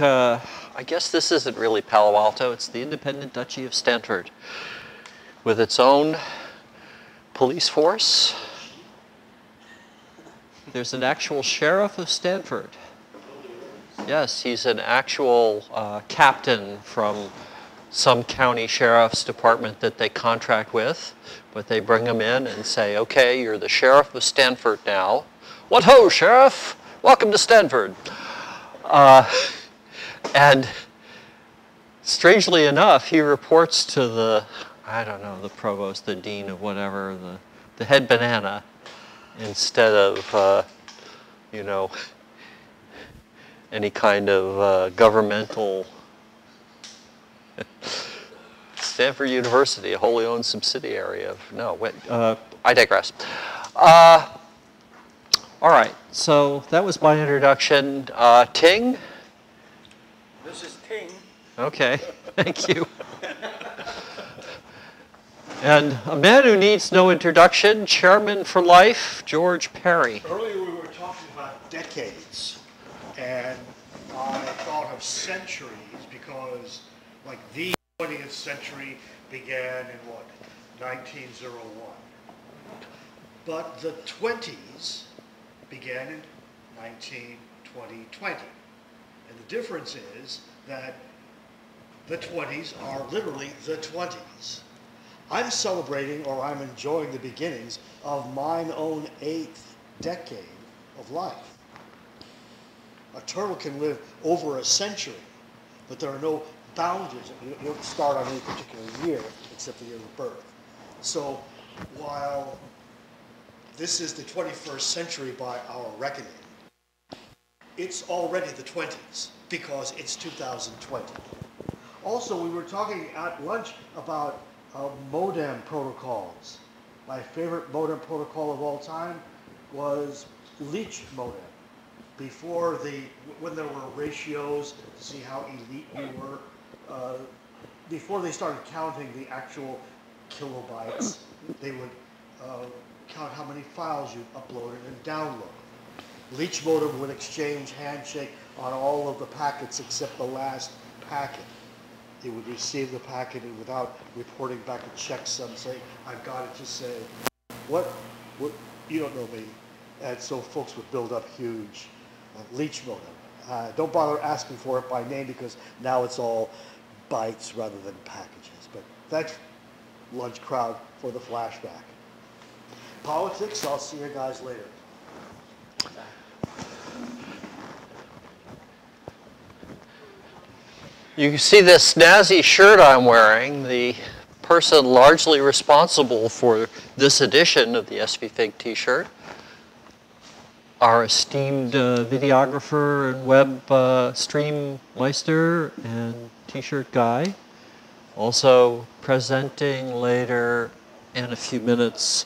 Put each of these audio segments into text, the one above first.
Uh, I guess this isn't really Palo Alto, it's the independent Duchy of Stanford with its own police force. There's an actual sheriff of Stanford. Yes, he's an actual uh, captain from some county sheriff's department that they contract with, but they bring him in and say, okay, you're the sheriff of Stanford now. What ho, sheriff? Welcome to Stanford. Uh, and strangely enough, he reports to the, I don't know, the provost, the dean of whatever, the, the head banana, instead of, uh, you know, any kind of uh, governmental Stanford University, a wholly owned subsidiary of, no, wait, uh, I digress. All right, so that was my introduction. Uh, Ting? This is Ting. Okay, thank you. and a man who needs no introduction, Chairman for Life, George Perry. Earlier we were talking about decades, and I thought of centuries because, like, the 20th century began in what, 1901. But the 20s began in 1920. And the difference is that the 20s are literally the 20s. I'm celebrating or I'm enjoying the beginnings of mine own eighth decade of life. A turtle can live over a century, but there are no boundaries. You don't start on any particular year except the year of birth. So while this is the 21st century by our reckoning, it's already the 20s because it's 2020. Also, we were talking at lunch about uh, modem protocols. My favorite modem protocol of all time was Leech modem. Before the, when there were ratios to see how elite you were, uh, before they started counting the actual kilobytes, they would uh, count how many files you uploaded and downloaded. Leech modem would exchange handshake on all of the packets except the last packet. It would receive the packet without reporting back a checksum saying, I've got it, just say, what, what, you don't know me. And so folks would build up huge uh, leech modem. Uh, don't bother asking for it by name because now it's all bytes rather than packages. But thanks, lunch crowd, for the flashback. Politics, I'll see you guys later. You see this snazzy shirt I'm wearing. The person largely responsible for this edition of the SVFig t-shirt, our esteemed uh, videographer and web uh, stream meister and t-shirt guy. Also presenting later in a few minutes.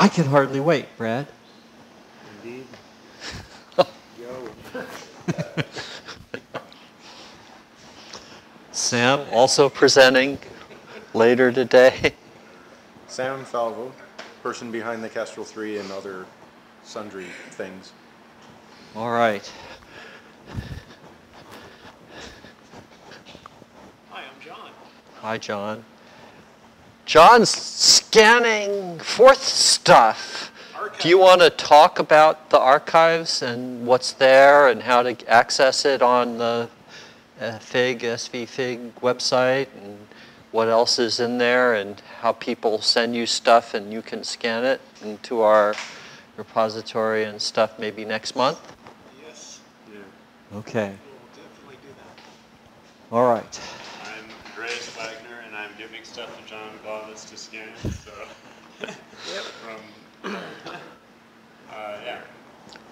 I can hardly wait, Brad. Indeed. Sam also presenting later today. Sam Falvo, person behind the Kestrel 3 and other sundry things. All right. Hi, I'm John. Hi, John. John's scanning forth stuff. Do you want to talk about the archives and what's there and how to access it on the uh, FIG, SV FIG website and what else is in there and how people send you stuff and you can scan it into our repository and stuff maybe next month? Yes, Yeah. Okay. we'll definitely do that. All right. Stuff to John Glavis to scan. So, from uh, yeah,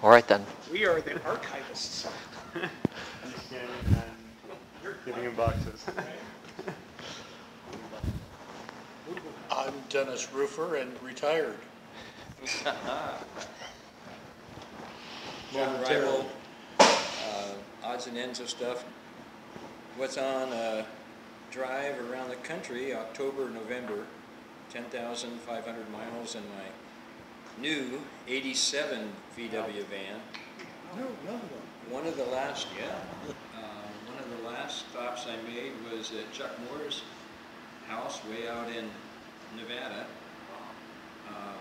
All right then. We are the archivists. I'm scanning and giving him boxes. I'm Dennis Ruffer and retired. John Rival, uh, odds and ends of stuff. What's on uh, drive around the country, October, November, 10,500 miles in my new 87 VW van. One of the last, yeah, uh, one of the last stops I made was at Chuck Moore's house way out in Nevada. Um,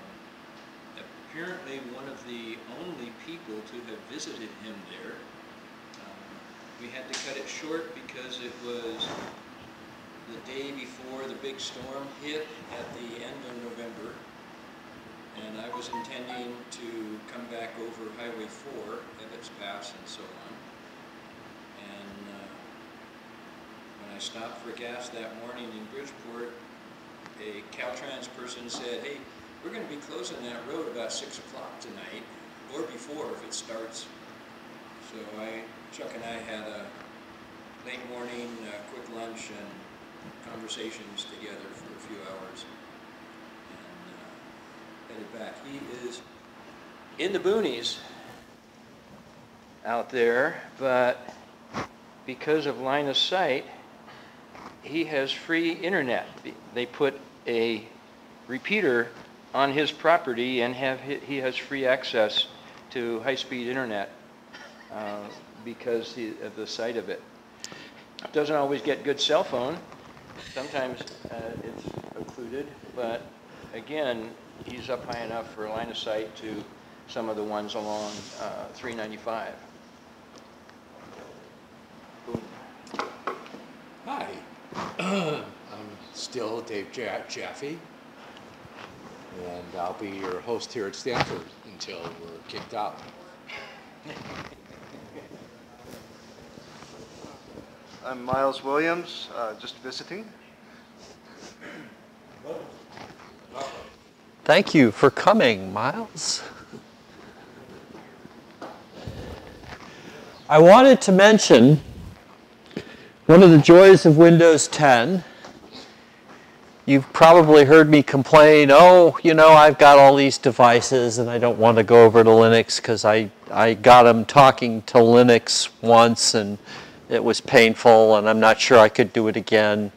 Apparently, one of the only people to have visited him there. Um, We had to cut it short because it was the day before the big storm hit at the end of November. And I was intending to come back over Highway 4, Ebbets Pass and so on. And uh, when I stopped for gas that morning in Bridgeport, a Caltrans person said, hey, we're gonna be closing that road about six o'clock tonight, or before if it starts. So I, Chuck and I had a late morning, uh, quick lunch and conversations together for a few hours. And uh, headed back. He is in the boonies out there, but because of line of sight, he has free internet. They put a repeater on his property and have, he has free access to high-speed internet uh, because he- of the sight of it. Doesn't always get good cell phone. Sometimes uh, it's occluded, but again, he's up high enough for line of sight to some of the ones along uh, 395. Boom. Hi, I'm still Dave Ja- Jaffe, and I'll be your host here at Stanford until we're kicked out. I'm Miles Williams, uh, just visiting. Thank you for coming, Miles. I wanted to mention one of the joys of Windows 10. You've probably heard me complain, oh, you know, I've got all these devices and I don't want to go over to Linux because I, I got them talking to Linux once and it was painful and I'm not sure I could do it again.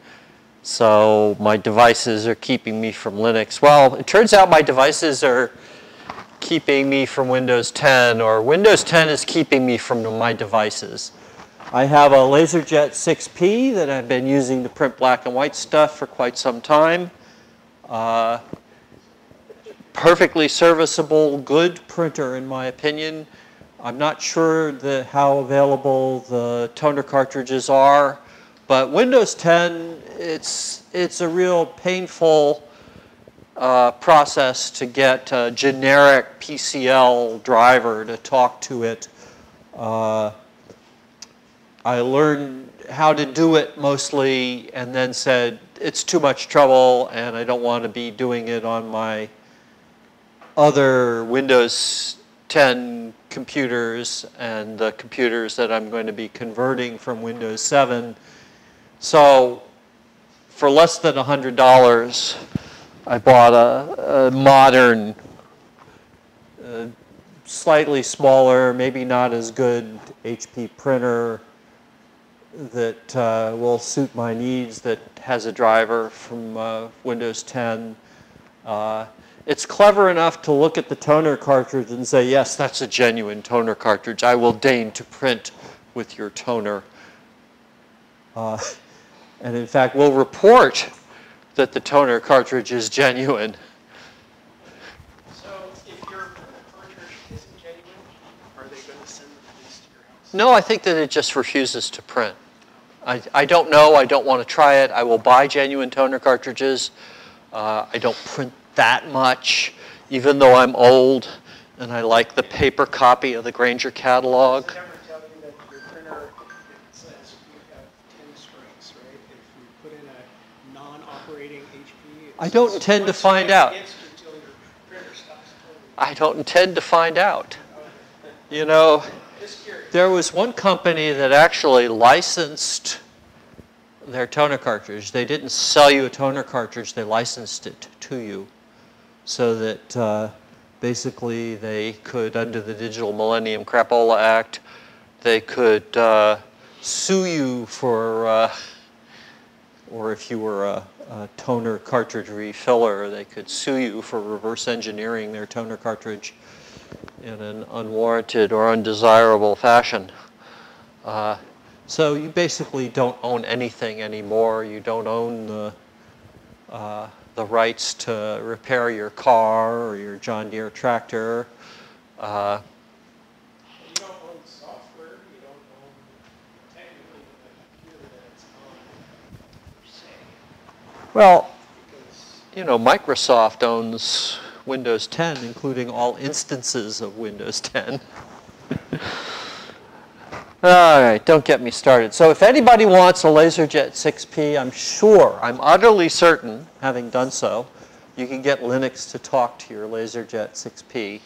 So my devices are keeping me from Linux. Well, it turns out my devices are keeping me from Windows 10 or Windows 10 is keeping me from my devices. I have a LaserJet 6P that I've been using to print black and white stuff for quite some time. Uh, perfectly serviceable, good printer in my opinion. I'm not sure the, how available the toner cartridges are, but Windows 10, it's, it's a real painful uh, process to get a generic PCL driver to talk to it. Uh, I learned how to do it mostly and then said, it's too much trouble and I don't want to be doing it on my other Windows 10 computers and the computers that I'm going to be converting from Windows 7. So for less than $100, I bought a, a modern, uh, slightly smaller, maybe not as good HP printer that uh, will suit my needs that has a driver from uh, Windows 10. It's clever enough to look at the toner cartridge and say, yes, that's a genuine toner cartridge. I will deign to print with your toner. Uh, and in fact, we'll report that the toner cartridge is genuine. So if your cartridge isn't genuine, are they going to send the police to your house? No, I think that it just refuses to print. I, I don't know. I don't want to try it. I will buy genuine toner cartridges. Uh, I don't print that much, even though I'm old and I like the paper copy of the Grainger catalog. Does it ever tell you that your printer, it says you have 10 strikes, right? If you put in a non-operating HP. I don't intend to find out. against you Until your printer stops totally. I don't intend to find out. You know, there was one company that actually licensed their toner cartridge. They didn't sell you a toner cartridge, they licensed it to you so that uh, basically they could, under the Digital Millennium Crapola Act, they could uh, sue you for, uh, or if you were a, a toner cartridge refiller, they could sue you for reverse engineering their toner cartridge in an unwarranted or undesirable fashion. Uh, so you basically don't own anything anymore. You don't own the, uh, the rights to repair your car or your John Deere tractor. Uh, You don't own software, you don't own technically the computer that on, well, you know, Microsoft owns Windows 10, including all instances of Windows 10. all right, don't get me started. So if anybody wants a LaserJet 6P, I'm sure, I'm utterly certain, having done so, you can get Linux to talk to your LaserJet 6P.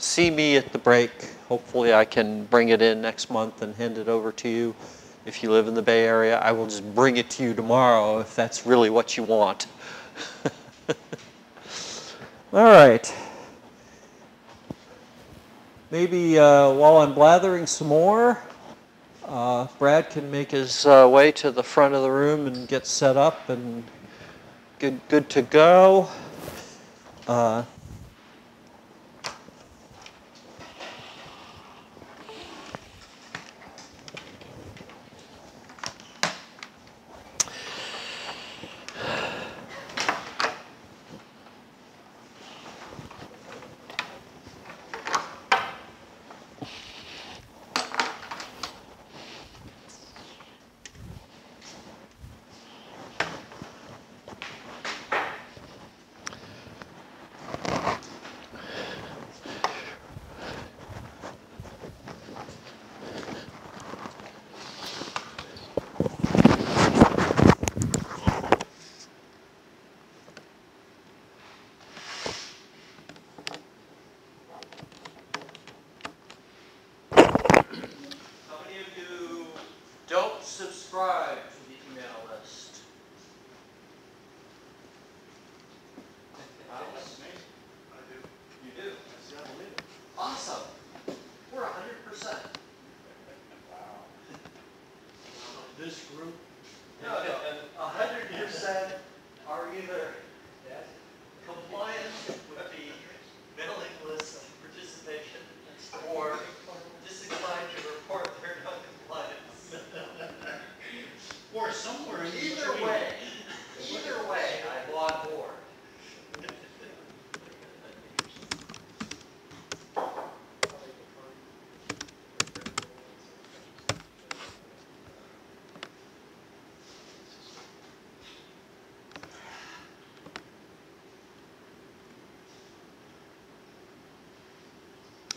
See me at the break. Hopefully I can bring it in next month and hand it over to you. If you live in the Bay Area, I will just bring it to you tomorrow if that's really what you want. All right. Maybe uh, while I'm blathering some more, uh, Brad can make his uh, way to the front of the room and get set up and good, good to go. Uh, How many of you don't subscribe to the email list? You do? Awesome. We're a hundred percent. This group, No, no, a hundred percent are either compliant with the mailing list participation or disinclined to report their non-compliance. or somewhere in between. Either way, either way, I'm on board.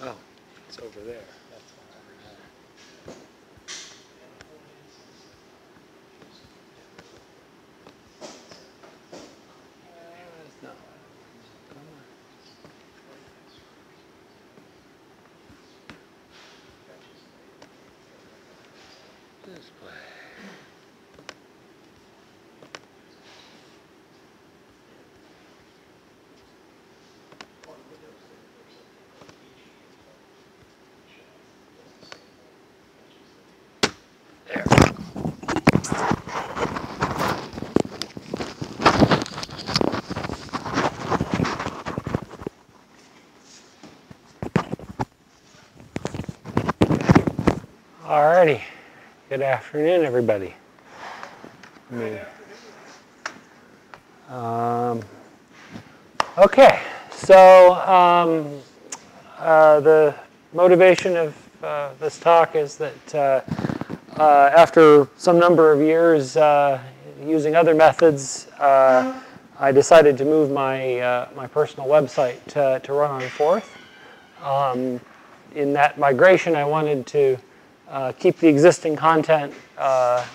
Oh, it's over there. Alrighty. Good afternoon, everybody. Um, okay, so um, uh, the motivation of uh, this talk is that uh, uh, after some number of years uh, using other methods, uh, I decided to move my, my personal website to, to run on Forth. Um, in that migration, I wanted to uh, keep the existing content uh,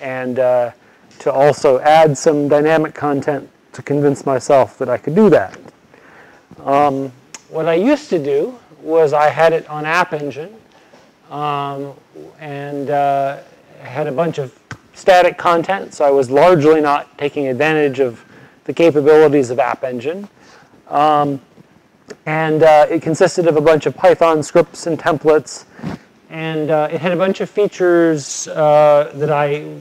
and uh, to also add some dynamic content to convince myself that I could do that. Um, what I used to do was I had it on App Engine um, and uh, had a bunch of static content, so I was largely not taking advantage of the capabilities of App Engine. Um, and uh, it consisted of a bunch of Python scripts and templates and uh, it had a bunch of features uh, that I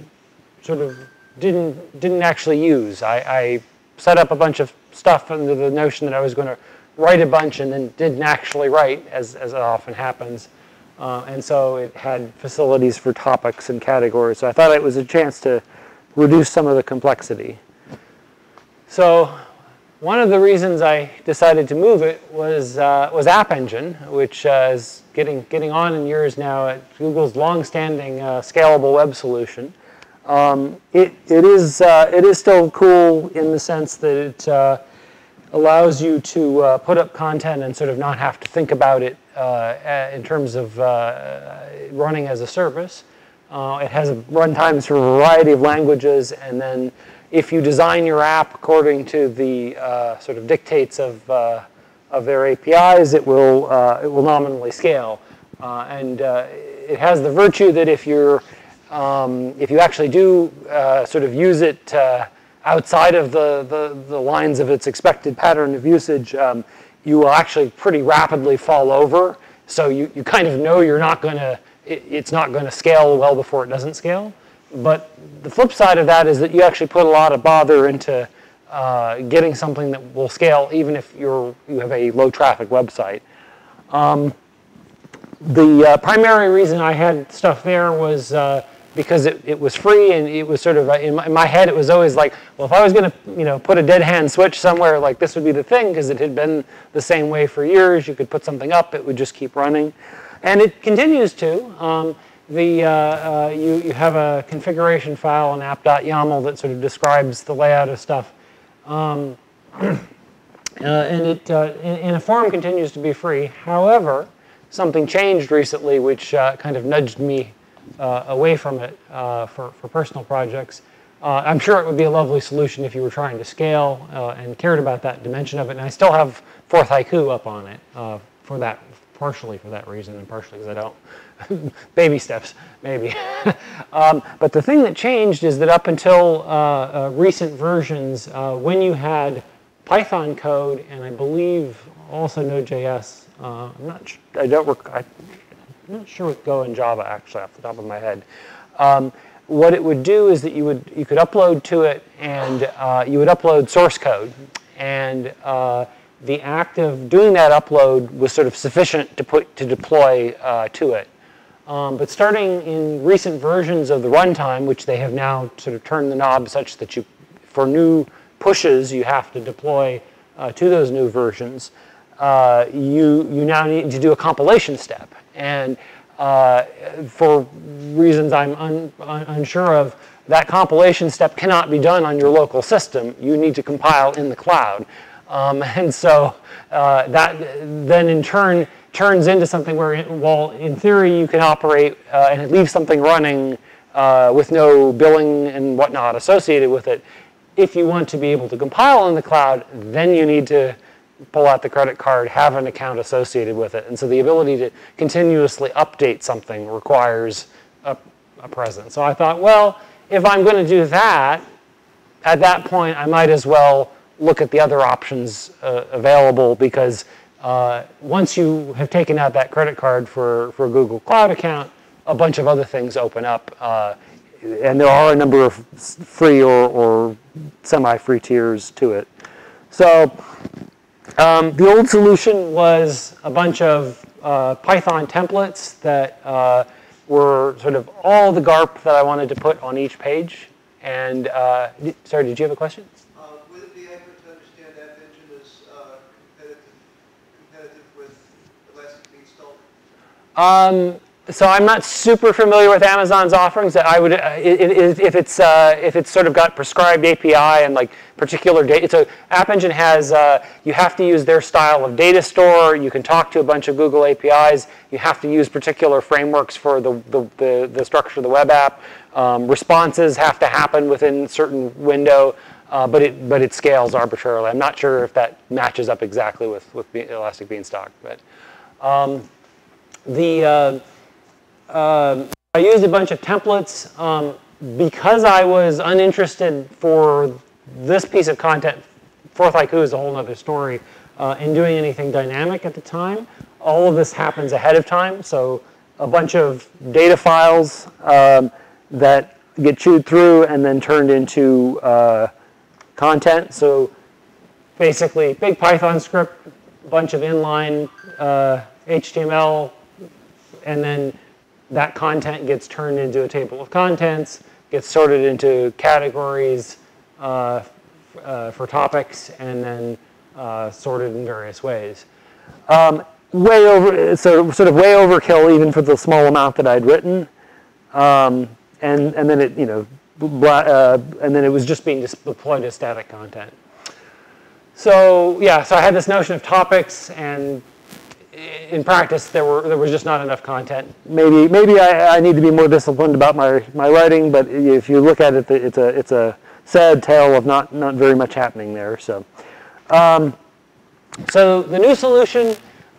sort of didn't didn't actually use. I, I, set up a bunch of stuff under the notion that I was going to write a bunch and then didn't actually write, as, as often happens. Uh, and so it had facilities for topics and categories. So I thought it was a chance to reduce some of the complexity. So one of the reasons I decided to move it was, uh, was App Engine, which uh, is getting, getting on in years now at Google's long-standing uh, scalable web solution. Um, it, it, is, uh, it is still cool in the sense that it uh, allows you to uh, put up content and sort of not have to think about it in terms of running as a service. it has runtimes for a variety of languages and then if you design your app according to the uh, sort of dictates of, uh, of their APIs, it will, uh, it will nominally scale. Uh, and uh, it has the virtue that if, you're, um, if you actually do uh, sort of use it outside of the, the, the, lines of its expected pattern of usage, um, you will actually pretty rapidly fall over. So you, you kind of know you're not going to, it, it's not going to scale well before it doesn't scale. But the flip side of that is that you actually put a lot of bother into uh, getting something that will scale even if you're, you have a low traffic website. Um, the uh, primary reason I had stuff there was uh, because it, it was free and it was sort of, in my, in my, head it was always like, well if I was going to you know, put a dead hand switch somewhere, like this would be the thing because it had been the same way for years. You could put something up, it would just keep running. And it continues to. Um, the, uh, uh, you, you have a configuration file in app.yaml that sort of describes the layout of stuff. Um, uh, and it, uh, in, in, a form, continues to be free. However, something changed recently which uh, kind of nudged me uh, away from it for, for personal projects. I'm sure it would be a lovely solution if you were trying to scale and cared about that dimension of it. And I still have Forth Haiku up on it for that, partially for that reason and partially because I don't baby steps, maybe. um, but the thing that changed is that up until uh, uh, recent versions, uh, when you had Python code and I believe also Node.js, uh, I'm not, I don't, rec- I, am not sure with Go and Java actually off the top of my head. Um, what it would do is that you would you could upload to it and uh, you would upload source code and uh, the act of doing that upload was sort of sufficient to put to deploy uh, to it. Um, but starting in recent versions of the runtime, which they have now sort of turned the knob such that you, for new pushes, you have to deploy uh, to those new versions, uh, you, you now need to do a compilation step. And uh, for reasons I'm un, un, unsure of, that compilation step cannot be done on your local system. You need to compile in the cloud. Um, and so uh, that then in turn turns into something where, well, in theory, you can operate uh, and leave something running uh, with no billing and whatnot associated with it. If you want to be able to compile in the cloud, then you need to pull out the credit card, have an account associated with it. And so the ability to continuously update something requires a, a presence. So I thought, well, if I'm going to do that, at that point, I might as well look at the other options uh, available because uh, once you have taken out that credit card for, for a Google Cloud account, a bunch of other things open up. Uh, and there are a number of free or, or semi-free tiers to it. So um, the old solution was a bunch of uh, Python templates that uh, were sort of all the GARP that I wanted to put on each page. And uh, sorry, did you have a question? Um, so I'm not super familiar with Amazon's offerings. I would, uh, if it's uh, if it's sort of got prescribed API and like particular data. So App Engine has uh, you have to use their style of data store. You can talk to a bunch of Google APIs. You have to use particular frameworks for the the, the, the structure of the web app. Um, responses have to happen within a certain window, uh, but it but it scales arbitrarily. I'm not sure if that matches up exactly with with Elastic Beanstalk, but. Um, the, uh, uh, I used a bunch of templates um, because I was uninterested for this piece of content. Forth Haiku is a whole other story. Uh, in doing anything dynamic at the time, all of this happens ahead of time. So a bunch of data files um, that get chewed through and then turned into uh, content. So basically, big Python script, bunch of inline HTML uh, and then that content gets turned into a table of contents, gets sorted into categories uh, uh, for topics, and then uh, sorted in various ways. Um, way over, so sort of way overkill even for the small amount that I'd written. Um, and, and then it, you know, uh, and then it was just being deployed as static content. So yeah, so I had this notion of topics, and in practice, there were there was just not enough content. Maybe maybe I, I need to be more disciplined about my my writing, but if you look at it, it's a it's a sad tale of not not very much happening there. So, um, so the new solution,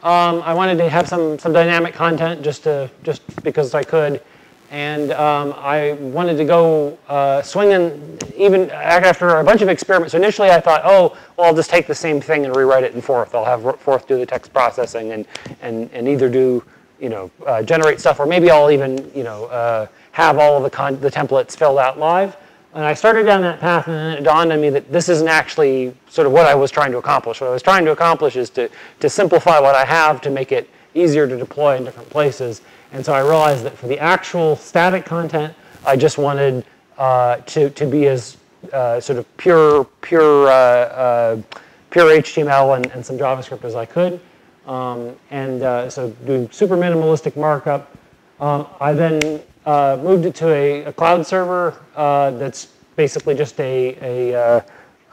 um, I wanted to have some some dynamic content just to just because I could and um, I wanted to go uh, swinging even after a bunch of experiments. So initially I thought, oh, well, I'll just take the same thing and rewrite it in Forth. I'll have Forth do the text processing and, and, and either do, you know, uh, generate stuff, or maybe I'll even, you know, uh, have all of the, the templates filled out live. And I started down that path, and then it dawned on me that this isn't actually sort of what I was trying to accomplish. What I was trying to accomplish is to, to simplify what I have to make it easier to deploy in different places and so I realized that for the actual static content, I just wanted uh, to, to be as uh, sort of pure, pure, uh, uh pure HTML and, and, some JavaScript as I could. Um, and uh, so doing super minimalistic markup. Um, I then uh, moved it to a, a cloud server that's basically just a, a, a,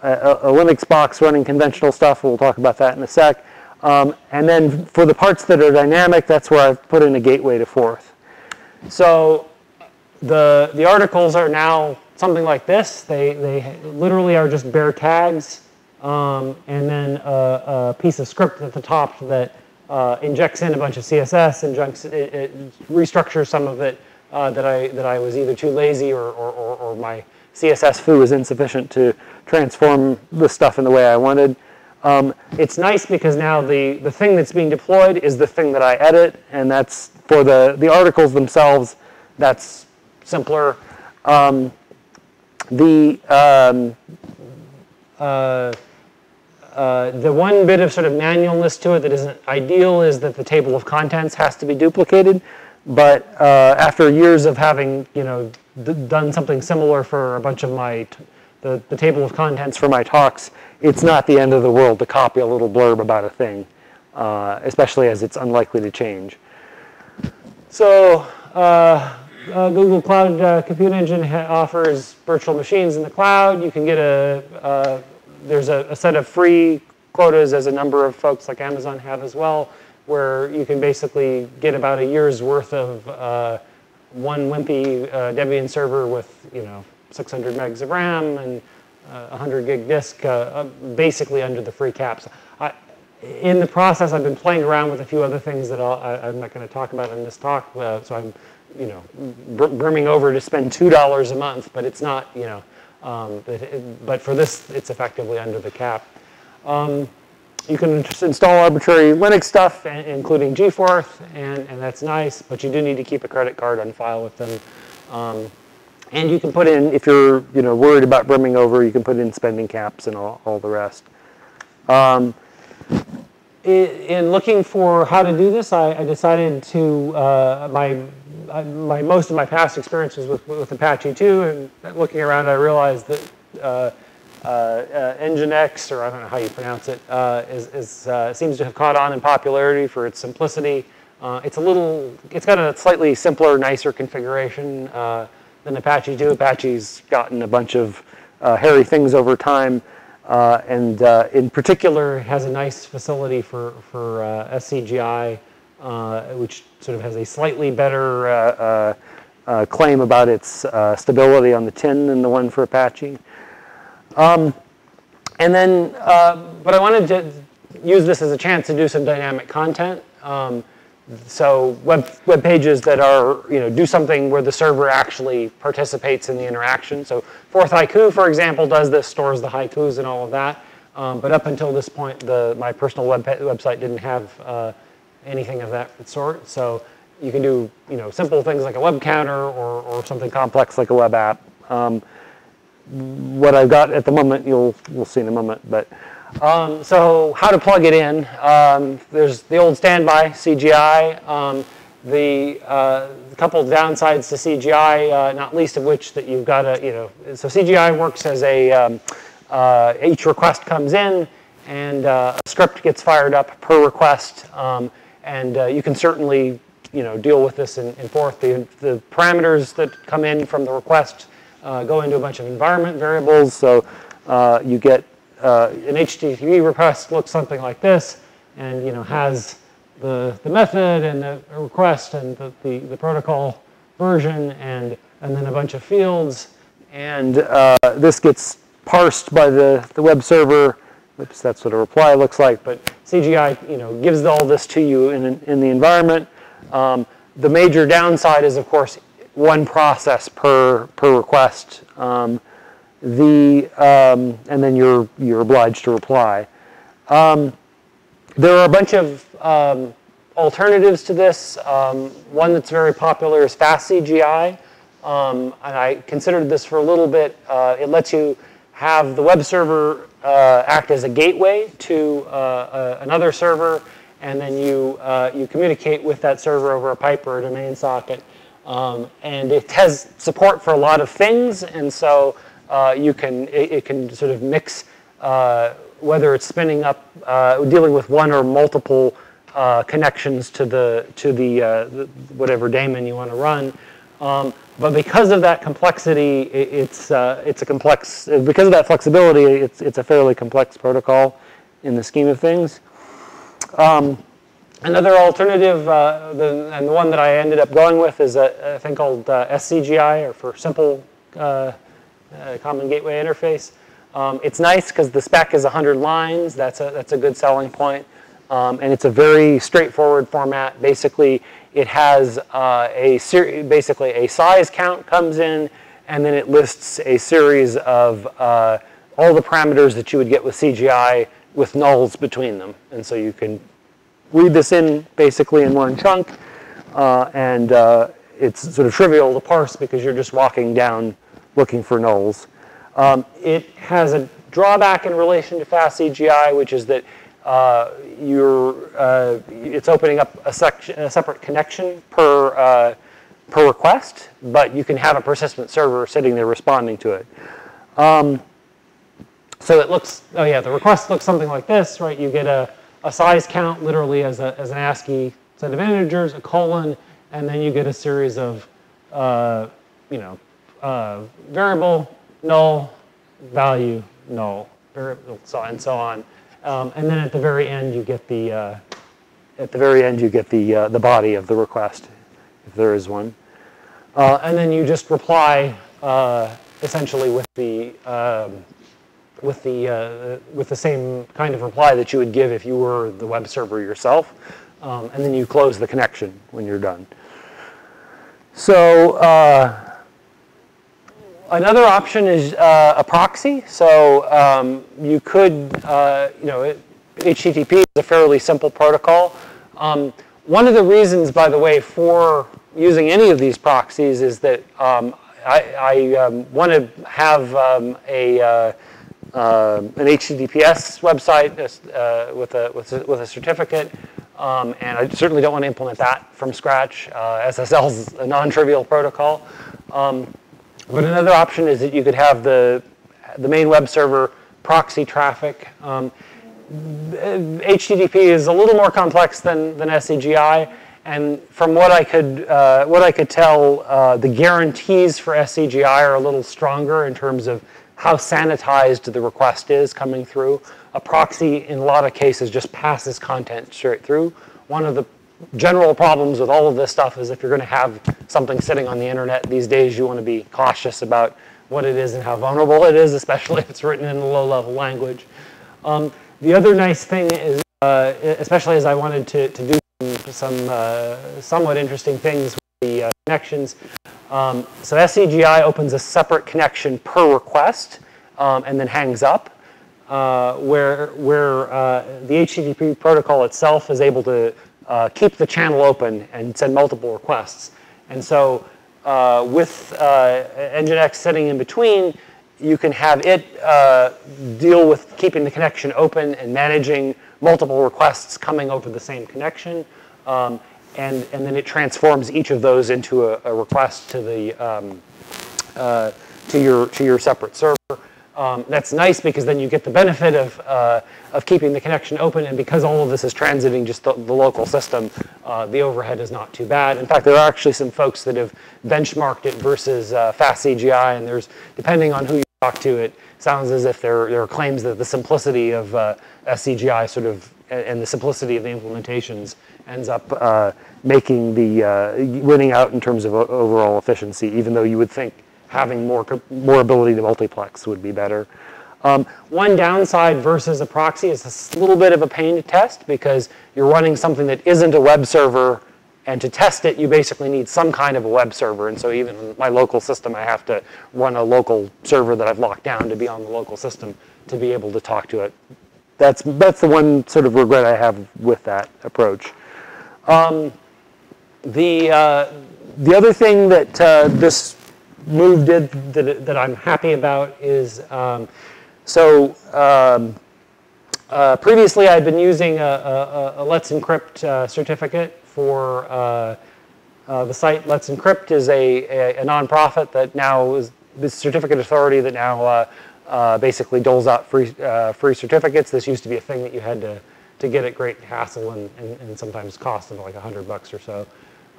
a Linux box running conventional stuff. We'll talk about that in a sec. Um, and then for the parts that are dynamic, that's where I've put in a gateway to Forth. So the, the articles are now something like this. They, they literally are just bare tags um, and then a, a, piece of script at the top that uh, injects in a bunch of CSS, injects, it, it restructures some of it uh, that, I, that I was either too lazy or, or, or, or my CSS foo was insufficient to transform the stuff in the way I wanted. Um, it's nice because now the, the thing that's being deployed is the thing that I edit, and that's for the, the articles themselves, that's simpler. Um, the, um, uh, uh, the one bit of sort of manualness to it that isn't ideal is that the table of contents has to be duplicated. But uh, after years of having, you know, done something similar for a bunch of my, the, the table of contents for my talks, it's not the end of the world to copy a little blurb about a thing, uh, especially as it's unlikely to change. So uh, uh, Google Cloud uh, Compute Engine offers virtual machines in the cloud. You can get a, uh, there's a, a, set of free quotas as a number of folks like Amazon have as well, where you can basically get about a year's worth of uh, one wimpy Debian server with, you know, 600 megs of RAM and 100 gig disk uh, uh, basically under the free caps. I, in the process, I've been playing around with a few other things that i am not going to talk about in this talk. Uh, so I'm, you know, br brimming over to spend two dollars a month, but it's not, you know, um, but, it, but, for this, it's effectively under the cap. Um, you can install arbitrary Linux stuff, including GForth, and, and that's nice, but you do need to keep a credit card on file with them. Um, and you can put in, if you're you know, worried about brimming over, you can put in spending caps and all, all the rest. Um, in looking for how to do this, I, I decided to, uh, my, my, most of my past experiences with, with Apache 2, and looking around, I realized that uh, uh, uh, Nginx, or I don't know how you pronounce it, uh, is, is uh, seems to have caught on in popularity for its simplicity. It's a little, it's got a slightly simpler, nicer configuration than Apache 2. Apache's gotten a bunch of uh, hairy things over time, uh, and uh, in particular has a nice facility for, for uh, SCGI, uh, which sort of has a slightly better uh, claim about its stability on the tin than the one for Apache. Um, and then, but I wanted to use this as a chance to do some dynamic content. Um, so web, web pages that are, you know, do something where the server actually participates in the interaction. So Forth Haiku, for example, does this, stores the haikus and all of that. Um, but up until this point, the, my personal web website didn't have uh, anything of that sort. So you can do, you know, simple things like a web counter or, or something complex like a web app. Um, what I've got at the moment, you'll, we'll see in a moment, but um, so how to plug it in. Um, there's the old standby CGI. Um, the uh, couple downsides to CGI, uh, not least of which that you've got to, you know, so CGI works as a, um, uh, each request comes in and uh, a script gets fired up per request. Um, and uh, you can certainly, you know, deal with this in, in Forth. The, the parameters that come in from the request uh, go into a bunch of environment variables. So you get an HTTP request looks something like this and, you know, has the, the method and the request and the, the, the protocol version and, and then a bunch of fields. And uh, this gets parsed by the, the web server. Oops, that's what a reply looks like. But CGI you know, gives all this to you in, in the environment. Um, the major downside is, of course, one process per, per request. Um, the, um, and then you're, you're obliged to reply. Um, there are a bunch of um, alternatives to this. Um, one that's very popular is FastCGI. Um, and I considered this for a little bit. Uh, it lets you have the web server uh, act as a gateway to uh, another server, and then you, uh, you communicate with that server over a pipe or a domain socket. Um, and it has support for a lot of things, and so uh, you can, it, it, can sort of mix uh, whether it's spinning up, uh, dealing with one or multiple uh, connections to the to the, uh, the, whatever daemon you want to run. Um, but because of that complexity, it, it's uh, it's a complex. Because of that flexibility, it's it's a fairly complex protocol in the scheme of things. Um, another alternative, uh, the, and the one that I ended up going with, is a, a thing called uh, SCGI, or for Simple Common Gateway Interface. Um, it's nice because the spec is 100 lines. That's a, that's a good selling point. Um, and it's a very straightforward format. Basically, it has uh, a basically a size count comes in, and then it lists a series of uh, all the parameters that you would get with CGI with nulls between them. And so you can read this in basically in one chunk, uh, and uh, it's sort of trivial to parse because you're just walking down looking for nulls. Um, it has a drawback in relation to FastCGI, which is that uh, you're, uh, it's opening up a, section, a, separate connection per, uh, per request, but you can have a persistent server sitting there responding to it. Um, so it looks, oh yeah, the request looks something like this, right? You get a, a size count literally as, a, as an ASCII set of integers, a colon, and then you get a series of, uh, you know, uh, variable null, value, null, so and so on. Um, and then at the very end, you get the uh, at the very end you get the uh, the body of the request, if there is one. Uh, and then you just reply uh, essentially with the um, with the uh, with the same kind of reply that you would give if you were the web server yourself. Um, and then you close the connection when you're done. So uh, Another option is uh, a proxy. So um, you could, uh, you know, it, HTTP is a fairly simple protocol. Um, one of the reasons, by the way, for using any of these proxies is that um, I, I um, want to have um, a uh, uh an HTTPS website uh, with a with a, with a certificate. Um, and I certainly don't want to implement that from scratch. Uh, SSL is a non-trivial protocol. Um, but another option is that you could have the, the main web server proxy traffic. Um, HTTP is a little more complex than, than SCGI, and from what I could, uh, what I could tell, uh, the guarantees for SCGI are a little stronger in terms of how sanitized the request is coming through. A proxy, in a lot of cases, just passes content straight through. One of the general problems with all of this stuff is if you're going to have something sitting on the internet these days, you want to be cautious about what it is and how vulnerable it is, especially if it's written in a low-level language. Um, the other nice thing is, uh, especially as I wanted to, to do some, some uh, somewhat interesting things with the uh, connections, um, so SCGI opens a separate connection per request um, and then hangs up. Uh, where where uh, the HTTP protocol itself is able to uh, keep the channel open and send multiple requests. And so uh, with uh, Nginx sitting in between, you can have it uh, deal with keeping the connection open and managing multiple requests coming over the same connection. Um, and, and then it transforms each of those into a, a request to the um, uh, to your to your separate server. Um, that's nice because then you get the benefit of, uh, of keeping the connection open, and because all of this is transiting just the, the local system, uh, the overhead is not too bad. In fact, there are actually some folks that have benchmarked it versus uh, FastCGI, and there's, depending on who you talk to, it sounds as if there, there are claims that the simplicity of uh, SCGI sort of, and the simplicity of the implementations ends up uh, making the, uh, winning out in terms of overall efficiency, even though you would think having more, more ability to multiplex would be better. Um, one downside versus a proxy is a little bit of a pain to test because you're running something that isn't a web server and to test it you basically need some kind of a web server and so even in my local system I have to run a local server that I've locked down to be on the local system to be able to talk to it. That's, that's the one sort of regret I have with that approach. Um, the, uh, the other thing that uh, this move did that, that I'm happy about is, um, so um, uh, previously I'd been using a, a, a Let's Encrypt uh, certificate for uh, uh the site. Let's Encrypt is a, a, a, nonprofit that now is the certificate authority that now uh, uh, basically doles out free, free certificates. This used to be a thing that you had to, to get at great hassle and, and, and sometimes cost of like a hundred bucks or so.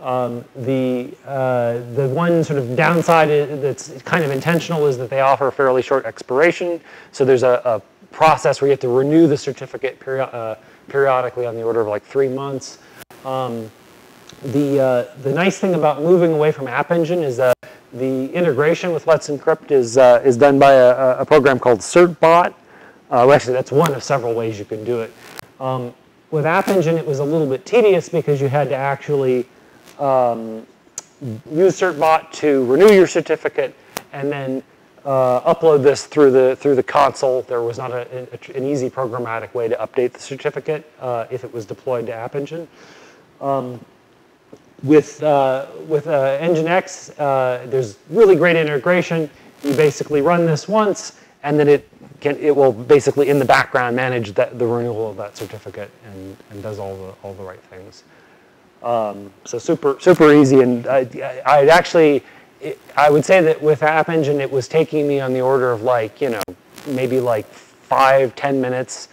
Um, the, uh, the one sort of downside that's kind of intentional is that they offer a fairly short expiration. So there's a, a process where you have to renew the certificate peri uh, periodically on the order of like three months. Um, the, uh, the nice thing about moving away from App Engine is that the integration with Let's Encrypt is, uh, is done by a, a, program called CertBot. Uh, well, actually, that's one of several ways you can do it. Um, with App Engine, it was a little bit tedious because you had to actually um, use CertBot to renew your certificate and then uh, upload this through the through the console. There was not a, a, an easy programmatic way to update the certificate uh, if it was deployed to App Engine. Um, with uh, with uh, Nginx, uh, there's really great integration. You basically run this once, and then it can it will basically in the background manage that, the renewal of that certificate and, and does all the all the right things. Um, so super, super easy. And I, I'd actually, it, I would say that with App Engine, it was taking me on the order of like, you know, maybe like five, ten minutes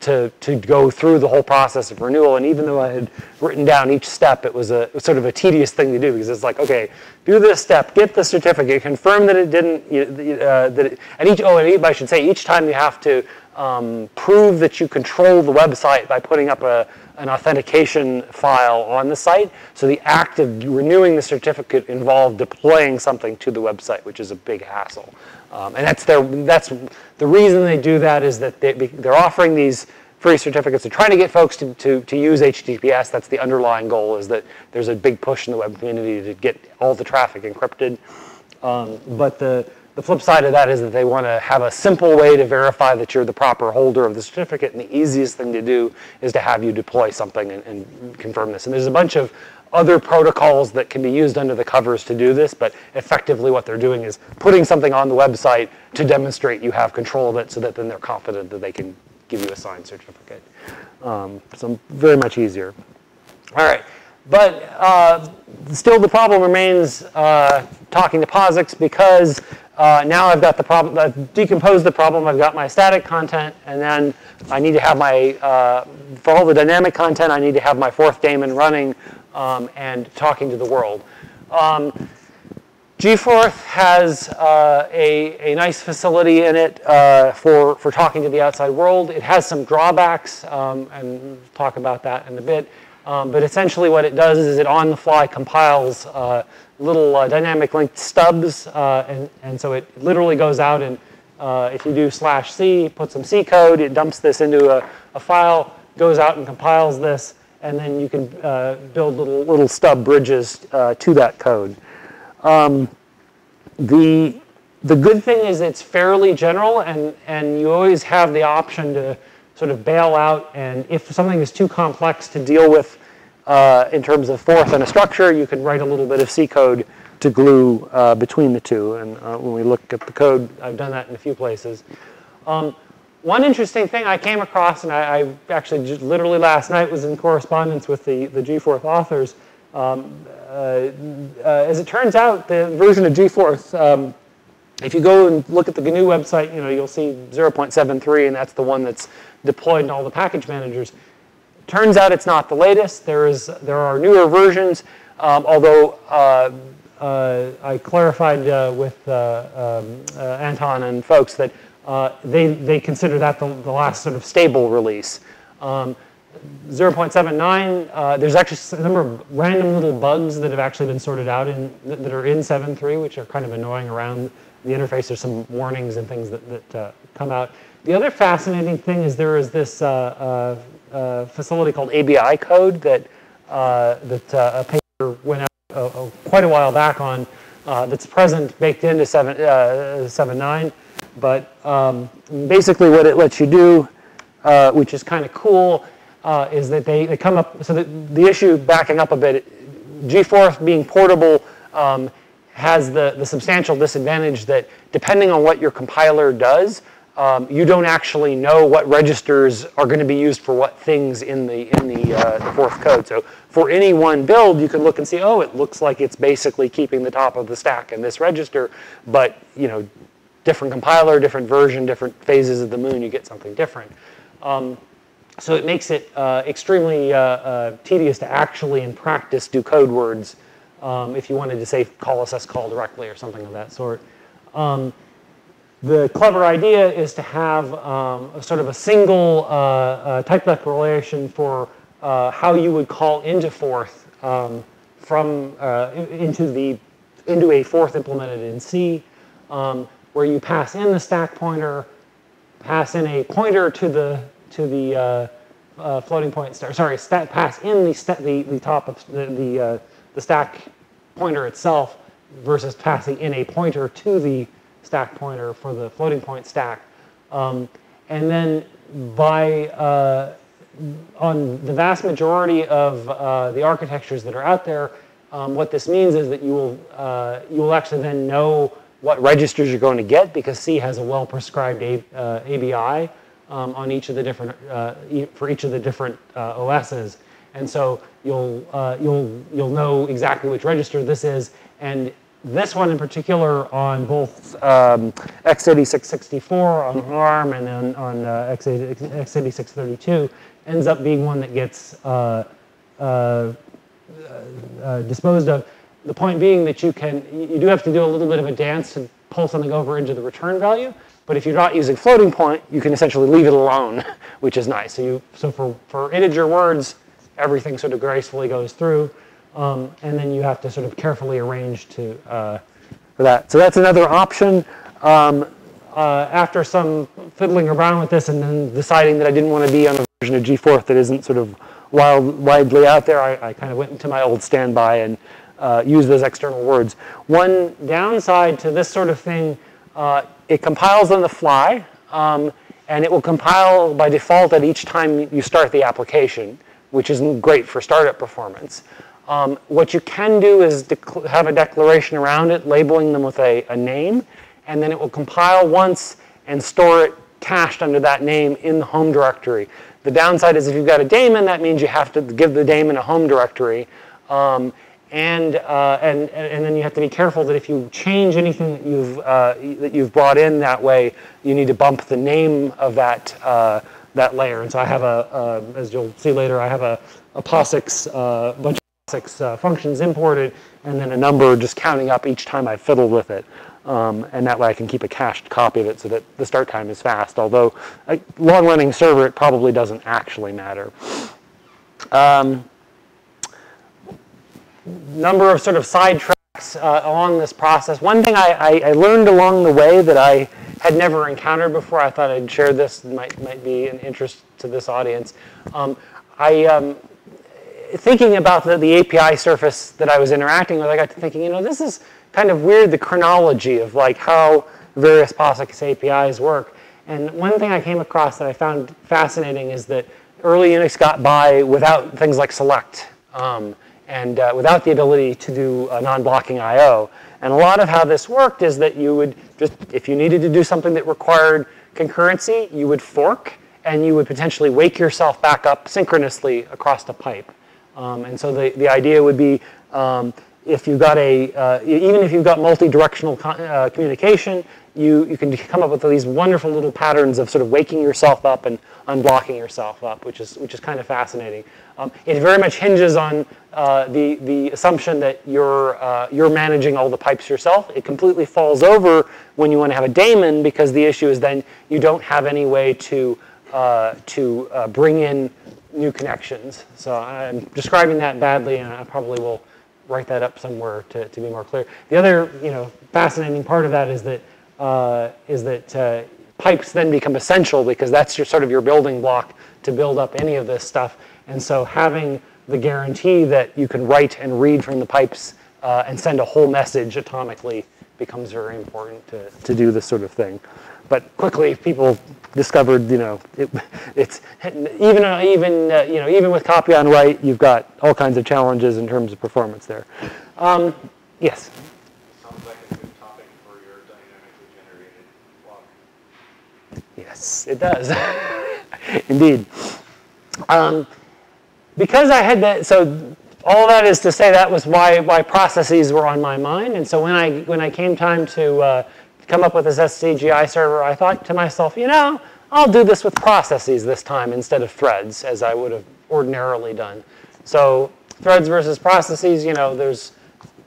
to, to go through the whole process of renewal. And even though I had written down each step, it was a it was sort of a tedious thing to do because it's like, okay, do this step, get the certificate, confirm that it didn't, uh, that it, and each, oh, and I should say, each time you have to um, prove that you control the website by putting up a, an authentication file on the site. So the act of renewing the certificate involved deploying something to the website, which is a big hassle. Um, and that's their, that's the reason they do that is that they, they're offering these free certificates. They're trying to get folks to, to, to use HTTPS. That's the underlying goal is that there's a big push in the web community to get all the traffic encrypted. Um, but the, the flip side of that is that they want to have a simple way to verify that you're the proper holder of the certificate, and the easiest thing to do is to have you deploy something and, and confirm this. And there's a bunch of other protocols that can be used under the covers to do this, but effectively what they're doing is putting something on the website to demonstrate you have control of it so that then they're confident that they can give you a signed certificate. Um, so very much easier. All right. But uh, still the problem remains uh, talking to POSIX because uh, now I've got the problem, I've decomposed the problem, I've got my static content, and then I need to have my, uh, for all the dynamic content, I need to have my Forth daemon running um, and talking to the world. Um, gforth has uh, a, a nice facility in it uh, for, for talking to the outside world. It has some drawbacks, um, and we'll talk about that in a bit. Um, but essentially what it does is it on the fly compiles uh, little uh, dynamic linked stubs. Uh, and, and so it literally goes out and uh, if you do slash C, put some C code, it dumps this into a, a file, goes out and compiles this, and then you can uh, build little, little stub bridges uh, to that code. Um, the, the good thing is it's fairly general and, and you always have the option to sort of bail out. And if something is too complex to deal with uh, in terms of forth and a structure, you can write a little bit of C code to glue uh, between the two. And uh, when we look at the code, I've done that in a few places. Um, one interesting thing I came across, and I, I actually just literally last night was in correspondence with the, the Gforth authors. Um, uh, uh, as it turns out, the version of Gforth, um, if you go and look at the GNU website, you know, you'll see 0.73, and that's the one that's deployed in all the package managers. Turns out it's not the latest. There, is, there are newer versions, um, although uh, uh, I clarified uh, with uh, um, uh, Anton and folks that uh, they, they consider that the, the, last sort of stable release. Um, 0.79, uh, there's actually a number of random little bugs that have actually been sorted out in, that, are in 7.3, which are kind of annoying around the interface. There's some warnings and things that, that come out. The other fascinating thing is there is this uh facility called ABI code that, uh, that a paper went out quite a while back on that's present baked into 7, 7.9. But um, basically what it lets you do, uh, which is kind of cool, uh, is that they, they come up, so that the issue backing up a bit, Gforth being portable um, has the, the substantial disadvantage that depending on what your compiler does, um, you don't actually know what registers are going to be used for what things in the in the, uh, the Forth code. So for any one build, you can look and see, oh, it looks like it's basically keeping the top of the stack in this register, but you know, different compiler, different version, different phases of the moon, you get something different. Um, so it makes it uh, extremely uh, uh, tedious to actually in practice do code words um, if you wanted to say call syscall directly or something of that sort. The clever idea is to have um, a sort of a single uh, uh, type declaration for uh, how you would call into forth um, from into the into a forth implemented in C. Um, where you pass in the stack pointer, pass in a pointer to the to the uh, uh, floating point star. Sorry, stat, pass in the, the the top of the the, uh, the stack pointer itself versus passing in a pointer to the stack pointer for the floating point stack. Um, and then by uh, on the vast majority of uh, the architectures that are out there, um, what this means is that you will uh, you will actually then know what registers you're going to get because C has a well-prescribed uh, ABI um, on each of the different uh, for each of the different uh, OSs, and so you'll uh, you'll you'll know exactly which register this is, and this one in particular on both um, x86-64 on ARM and then on uh, x86-32 ends up being one that gets uh, disposed of the point being that you can, you do have to do a little bit of a dance to pull something over into the return value. But if you're not using floating point, you can essentially leave it alone, which is nice. So, you, so for, for integer words, everything sort of gracefully goes through. Um, and then you have to sort of carefully arrange to, uh, for that. So that's another option. Um, uh, after some fiddling around with this and then deciding that I didn't want to be on a version of Gforth that isn't sort of wild, widely out there, I, I kind of went into my old standby and uh, use those external words. One downside to this sort of thing, uh, it compiles on the fly, um, and it will compile by default at each time you start the application, which isn't great for startup performance. Um, what you can do is have a declaration around it, labeling them with a, a name, and then it will compile once and store it cached under that name in the home directory. The downside is if you've got a daemon, that means you have to give the daemon a home directory. Um, and, uh, and, and then you have to be careful that if you change anything that you've, uh, that you've brought in that way, you need to bump the name of that, uh, that layer. And so I have a, uh, as you'll see later, I have a, a POSIX, uh, bunch POSIX uh, functions imported, and then a number just counting up each time I fiddle with it. Um, and that way I can keep a cached copy of it so that the start time is fast. Although a long-running server, it probably doesn't actually matter. Um, number of sort of sidetracks uh, along this process. One thing I, I, I, learned along the way that I had never encountered before, I thought I'd share this, might, might be an interest to this audience. Um, I, um, thinking about the, the API surface that I was interacting with, I got to thinking, you know, this is kind of weird, the chronology of like how various POSIX APIs work. And one thing I came across that I found fascinating is that early Unix got by without things like select. Um, and uh, without the ability to do non-blocking I.O. And a lot of how this worked is that you would just, if you needed to do something that required concurrency, you would fork and you would potentially wake yourself back up synchronously across the pipe. Um, and so the, the idea would be um, if you've got a, uh, even if you've got multi-directional uh, communication, you, you can come up with these wonderful little patterns of sort of waking yourself up and unblocking yourself up, which is, which is kind of fascinating. Um, it very much hinges on uh, the, the assumption that you're, uh, you're managing all the pipes yourself. It completely falls over when you want to have a daemon because the issue is then you don't have any way to, uh, to uh, bring in new connections. So I'm describing that badly and I probably will write that up somewhere to, to be more clear. The other you know, fascinating part of that is that, uh, is that uh, pipes then become essential because that's your sort of your building block to build up any of this stuff. And so having the guarantee that you can write and read from the pipes uh, and send a whole message atomically becomes very important to, to do this sort of thing. But quickly, people discovered, you know, it, it's even uh, even uh, you know even with copy on write, you've got all kinds of challenges in terms of performance there. Um, yes. Sounds like a good topic for your dynamically generated blog. Yes, it does. Indeed. Um, because I had that, so all that is to say that was why why processes were on my mind. And so when I when I came time to uh, come up with this SCGI server, I thought to myself, you know, I'll do this with processes this time instead of threads, as I would have ordinarily done. So threads versus processes, you know, there's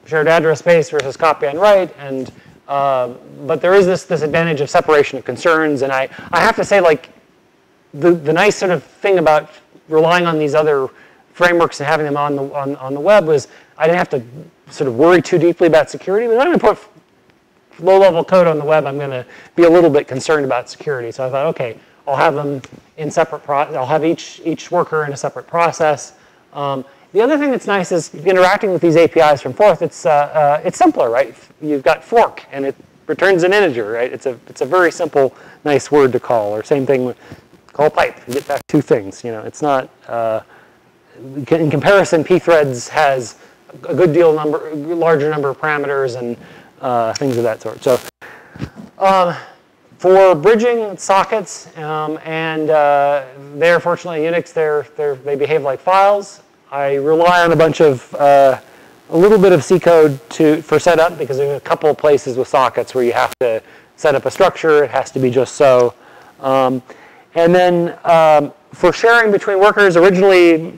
shared address space versus copy and write, and uh, but there is this this advantage of separation of concerns, and I I have to say like the the nice sort of thing about relying on these other frameworks and having them on the on, on the web was I didn't have to sort of worry too deeply about security, but I'm going to put low-level code on the web, I'm going to be a little bit concerned about security. So I thought, okay, I'll have them in separate I'll have each, each worker in a separate process. Um, the other thing that's nice is interacting with these APIs from Forth, it's, uh, uh, it's simpler, right? You've got fork, and it returns an integer, right? It's a, it's a very simple, nice word to call, or same thing with call pipe, you get back two things. You know, it's not, uh, in comparison, pthreads has a good deal number, larger number of parameters and uh, things of that sort. So um, for bridging sockets, um, and uh, they're fortunately Unix, they're, they're, they behave like files. I rely on a bunch of, uh, a little bit of C code to, for setup because there's a couple places with sockets where you have to set up a structure. It has to be just so. Um, and then um, for sharing between workers, originally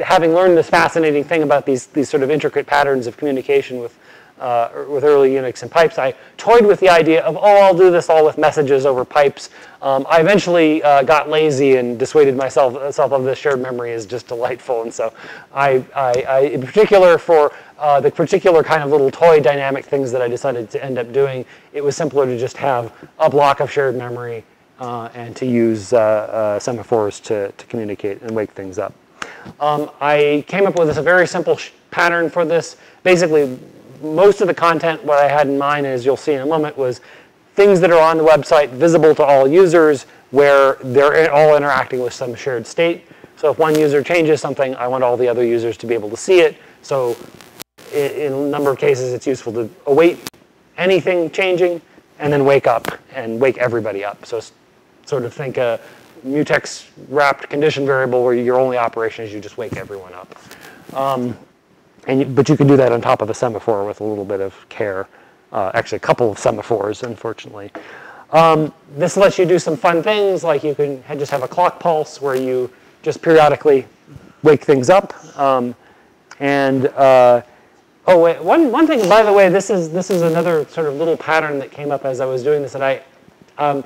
having learned this fascinating thing about these, these sort of intricate patterns of communication with uh, with early Unix and pipes, I toyed with the idea of, oh, I'll do this all with messages over pipes. Um, I eventually uh, got lazy and dissuaded myself, myself of this shared memory is just delightful. And so I, I, I in particular for uh, the particular kind of little toy dynamic things that I decided to end up doing, it was simpler to just have a block of shared memory uh, and to use uh, uh, semaphores to, to communicate and wake things up. Um, I came up with this, a very simple pattern for this. Basically, most of the content, what I had in mind, as you'll see in a moment, was things that are on the website visible to all users where they're all interacting with some shared state. So if one user changes something, I want all the other users to be able to see it. So in a number of cases, it's useful to await anything changing and then wake up and wake everybody up. So sort of think a mutex wrapped condition variable where your only operation is you just wake everyone up. Um, and but you can do that on top of a semaphore with a little bit of care. Uh, actually, a couple of semaphores, unfortunately. Um, this lets you do some fun things, like you can just have a clock pulse where you just periodically wake things up. Um, and uh, oh, wait, one one thing, by the way, this is this is another sort of little pattern that came up as I was doing this, and I. Um,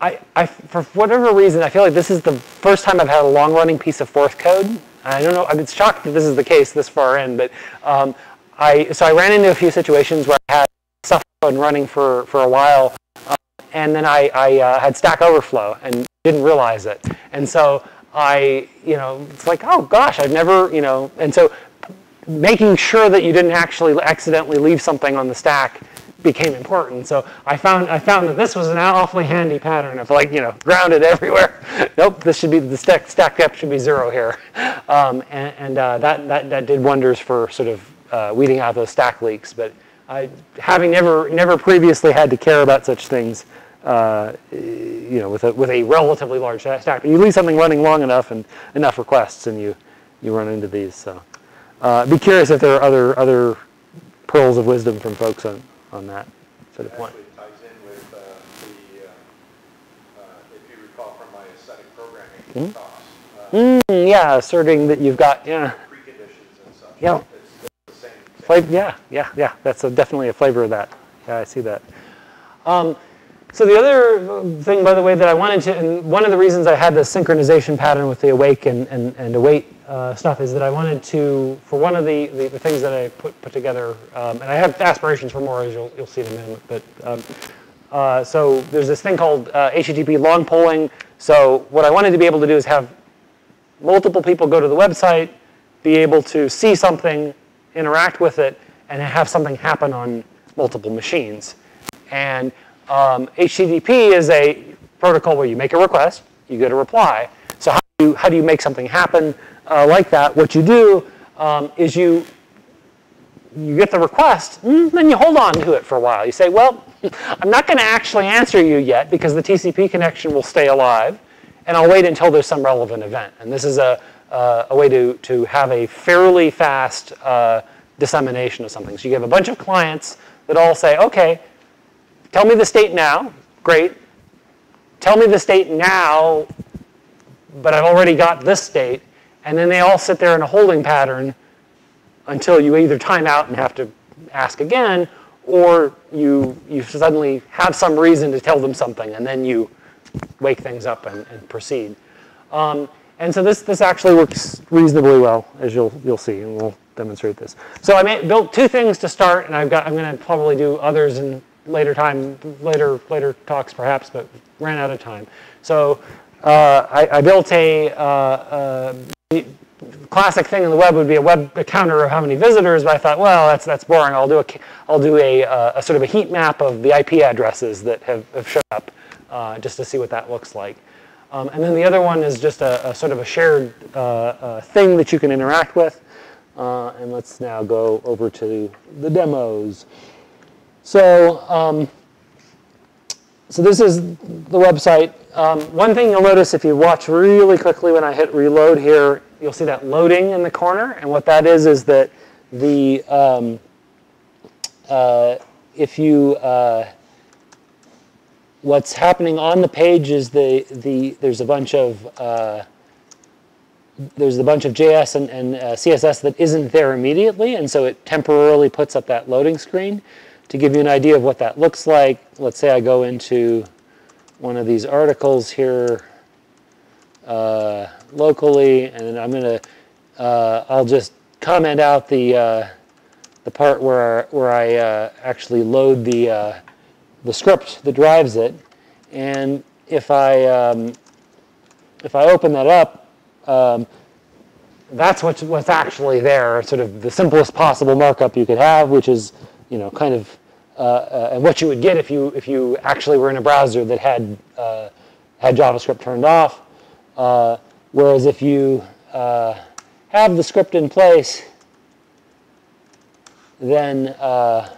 I, I, for whatever reason, I feel like this is the first time I've had a long-running piece of Forth code I don't know, I'm shocked that this is the case this far in, but um, I, so I ran into a few situations where I had stuff running for, for a while, uh, and then I, I uh, had Stack Overflow and didn't realize it. And so I, you know, it's like, oh gosh, I've never, you know, and so making sure that you didn't actually accidentally leave something on the stack became important. So I found I found that this was an awfully handy pattern of like you know grounded everywhere. nope, this should be the stack stack depth should be zero here, um, and, and uh, that that that did wonders for sort of uh, weeding out those stack leaks. But I, having never never previously had to care about such things, uh, you know, with a, with a relatively large stack. But you leave something running long enough and enough requests and you, you run into these. So uh, be curious if there are other, other pearls of wisdom from folks on, on that sort of point. Actually ties in with uh, the, uh, uh, if you recall from my aesthetic programming talks, uh, Mm, yeah, asserting that you've got, yeah. preconditions and such. Yeah. It's the same. same Flavor, yeah, yeah, yeah. That's a, definitely a flavor of that. Yeah, I see that. Um, so the other thing, by the way, that I wanted to, and one of the reasons I had the synchronization pattern with the awake and, and, and await uh, stuff is that I wanted to, for one of the, the, the things that I put, put together, um, and I have aspirations for more, as you'll, you'll see in a minute, but um, uh, so there's this thing called uh, HTTP long polling. So what I wanted to be able to do is have multiple people go to the website, be able to see something, interact with it, and have something happen on multiple machines. And um, HTTP is a protocol where you make a request, you get a reply. So how do you, how do you make something happen uh, like that? What you do um, is you you get the request, mm, then you hold on to it for a while. You say, well, I'm not going to actually answer you yet because the TCP connection will stay alive, and I'll wait until there's some relevant event. And this is a, uh, a way to, to have a fairly fast uh, dissemination of something. So you have a bunch of clients that all say, okay, tell me the state now. Great. Tell me the state now, but I've already got this state. And then they all sit there in a holding pattern until you either time out and have to ask again, or you, you suddenly have some reason to tell them something, and then you wake things up and, and proceed. Um, and so this, this actually works reasonably well, as you'll, you'll see, and we'll demonstrate this. So I made, built two things to start, and I've got, I'm going to probably do others in later time, later, later talks perhaps, but ran out of time. So uh, I, I built a, uh, uh, classic thing in the web would be a web a counter of how many visitors, but I thought, well, that's that's boring. I'll do a I'll do a, uh, a sort of a heat map of the IP addresses that have, have shown up, uh, just to see what that looks like. Um, and then the other one is just a, a sort of a shared uh, thing that you can interact with. And let's now go over to the demos. So. Um, so this is the website. Um, one thing you'll notice if you watch really quickly when I hit reload here, you'll see that loading in the corner. And what that is is that the um, uh, if you uh, what's happening on the page is the the there's a bunch of uh, there's a bunch of JS and, and uh, CSS that isn't there immediately, and so it temporarily puts up that loading screen. To give you an idea of what that looks like, let's say I go into one of these articles here uh, locally, and I'm to, uh, I'll just comment out the uh, the part where where I uh, actually load the uh, the script that drives it, and if I um, if I open that up, um, that's what's what's actually there. Sort of the simplest possible markup you could have, which is you know kind of and what you would get if you if you actually were in a browser that had uh, had JavaScript turned off. Uh, whereas if you uh, have the script in place, then uh,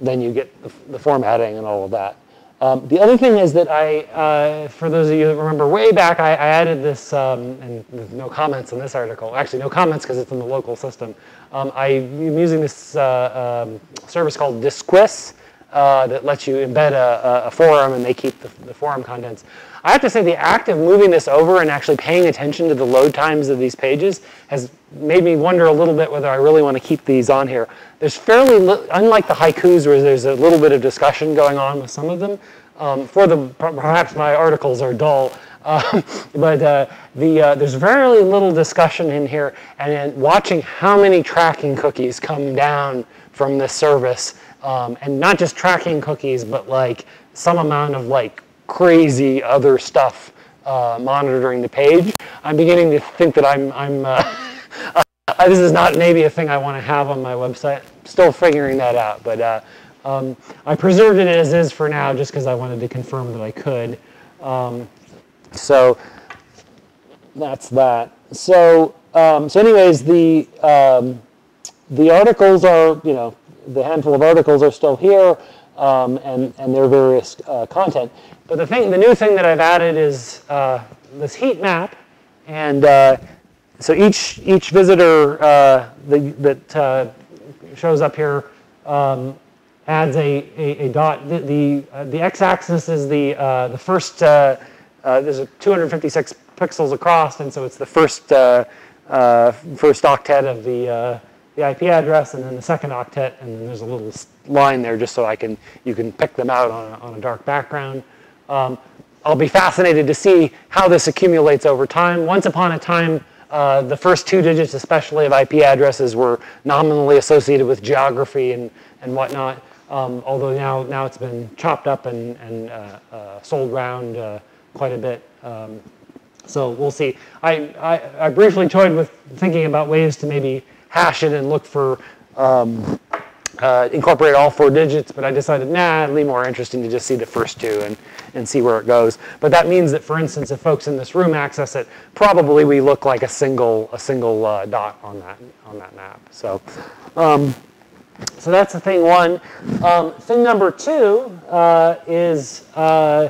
then you get the, the, formatting and all of that. Um, the other thing is that I, for those of you that remember way back, I, I added this, um, and no comments in this article. Actually, no comments because it's in the local system. Um, I'm using this uh, um, service called Disqus uh, that lets you embed a, a, forum and they keep the, the, forum contents. I have to say the act of moving this over and actually paying attention to the load times of these pages has made me wonder a little bit whether I really want to keep these on here. There's fairly, unlike the haikus where there's a little bit of discussion going on with some of them, um, for the, perhaps my articles are dull, um, but uh, the, uh, there's very little discussion in here, and then watching how many tracking cookies come down from this service, um, and not just tracking cookies, but like some amount of like crazy other stuff uh, monitoring the page. I'm beginning to think that I'm, I'm uh, this is not maybe a thing I want to have on my website. Still figuring that out, but uh, um, I preserved it as is for now just because I wanted to confirm that I could. Um, so that's that. So um, so anyways, the um, the articles are you know the handful of articles are still here. um, and, and their various uh, content. But the thing, the new thing that I've added is uh, this heat map. And uh, so each, each visitor uh, the, that uh, shows up here um, adds a, a, a, dot. The, the, uh, the x-axis is the, uh, the first, uh, there's 256 pixels across, and so it's the first, uh, uh, first octet of the, uh, the IP address, and then the second octet, and then there's a little line there just so I can, you can pick them out on a, on a dark background. Um, I'll be fascinated to see how this accumulates over time. Once upon a time, uh, the first two digits, especially of IP addresses, were nominally associated with geography and, and whatnot. Um, although now, now it's been chopped up and, and uh, sold around uh, quite a bit. Um, so we'll see. I, I, I briefly toyed with thinking about ways to maybe hash it and look for um, uh, incorporate all four digits, but I decided, nah, it'd be more interesting to just see the first two and, and see where it goes. But that means that, for instance, if folks in this room access it, probably we look like a single, a single uh, dot on that, on that map. So, um, so that's the thing one. Um, thing number two uh, is uh,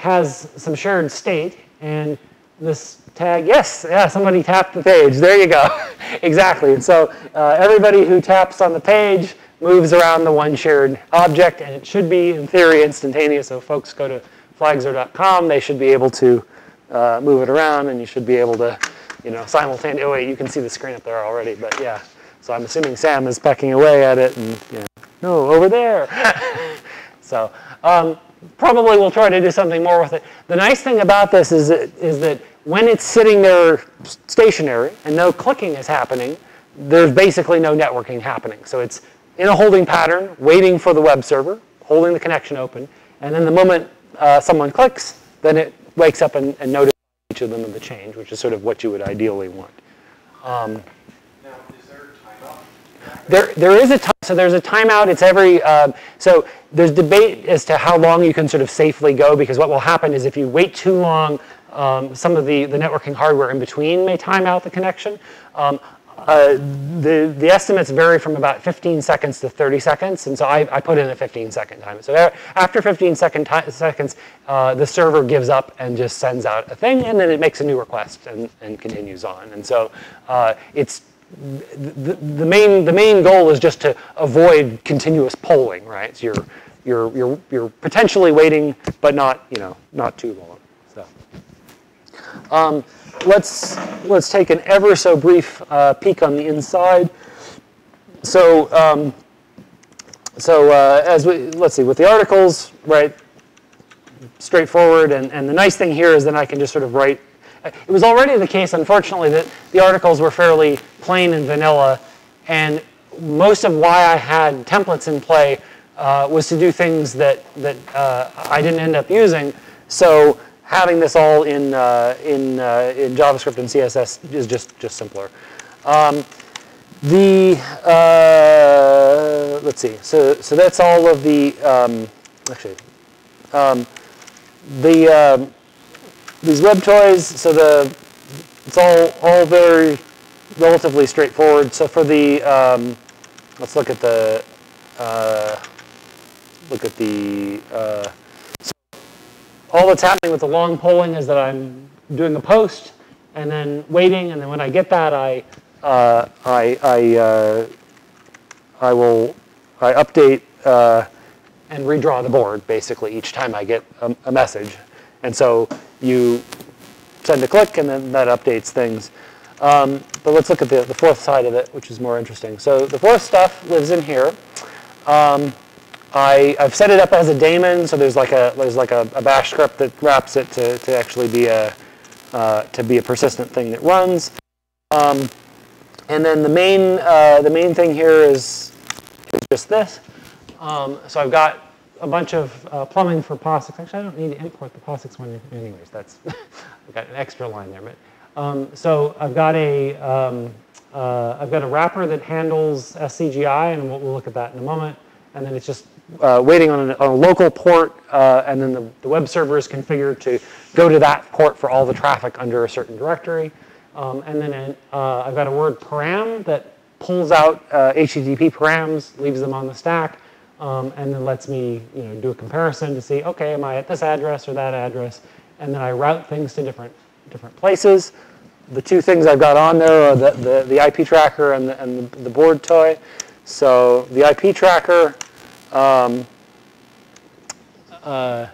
has some shared state, and this tag, yes, yeah, somebody tapped the page. There you go. exactly. And so uh, everybody who taps on the page moves around the one shared object, and it should be, in theory, instantaneous. So folks go to flagxor.com, they should be able to uh, move it around, and you should be able to, you know, simultaneously. Oh wait, you can see the screen up there already, but yeah. So I'm assuming Sam is pecking away at it, and no, over there. so um, probably we'll try to do something more with it. The nice thing about this is that, is that when it's sitting there stationary and no clicking is happening, there's basically no networking happening. So it's in a holding pattern, waiting for the web server, holding the connection open, and then the moment uh, someone clicks, then it wakes up and, and notifies each of them of the change, which is sort of what you would ideally want. Um, Now, is there a timeout? There, there is a time, so there's a timeout. It's every, uh, so there's debate as to how long you can sort of safely go because what will happen is if you wait too long, um, some of the, the networking hardware in between may time out the connection. Um, uh, the, the estimates vary from about 15 seconds to 30 seconds, and so I, I put in a 15 second time. So after 15 second seconds, uh, the server gives up and just sends out a thing, and then it makes a new request and, and continues on. And so uh, it's the, the main the main goal is just to avoid continuous polling, right? So you're you're you're you're potentially waiting, but not you know not too long. So. Um, let's let's take an ever so brief uh, peek on the inside. So um, so uh, as we let's see with the articles, right? Straightforward, and, and the nice thing here is that I can just sort of write. It was already the case, unfortunately, that the articles were fairly plain and vanilla, and most of why I had templates in play uh, was to do things that that uh, I didn't end up using. So having this all in uh, in, uh, in JavaScript and CSS is just just simpler. Um, the uh, let's see. So so that's all of the um, actually um, the um, these web toys. So the it's all all very relatively straightforward. So for the um, let's look at the uh, look at the uh, all that's happening with the long polling is that I'm doing a post and then waiting, and then when I get that, I uh, I I, uh, I will I update uh, and redraw the board basically each time I get a, a, message, and so you send a click, and then that updates things. Um, but let's look at the, the Forth side of it, which is more interesting. So the Forth stuff lives in here. Um, I, have set it up as a daemon, so there's like a there's like a, a bash script that wraps it to, to actually be a uh, to be a persistent thing that runs. Um, and then the main uh, the main thing here is, is just this. Um, so I've got a bunch of uh, plumbing for POSIX. Actually, I don't need to import the POSIX one anyways. That's I've got an extra line there. But um, so I've got a um, uh, I've got a wrapper that handles SCGI, and we'll, we'll look at that in a moment. And then it's just uh, waiting on, an, on, a local port, uh, and then the, the, web server is configured to go to that port for all the traffic under a certain directory. Um, and then uh, I've got a word param that pulls out HTTP params, leaves them on the stack. Um, and then lets me you know, do a comparison to see, okay, am I at this address or that address? And then I route things to different, different places. The two things I've got on there are the, the, the IP tracker and the, and the, board toy. So the IP tracker um, uh,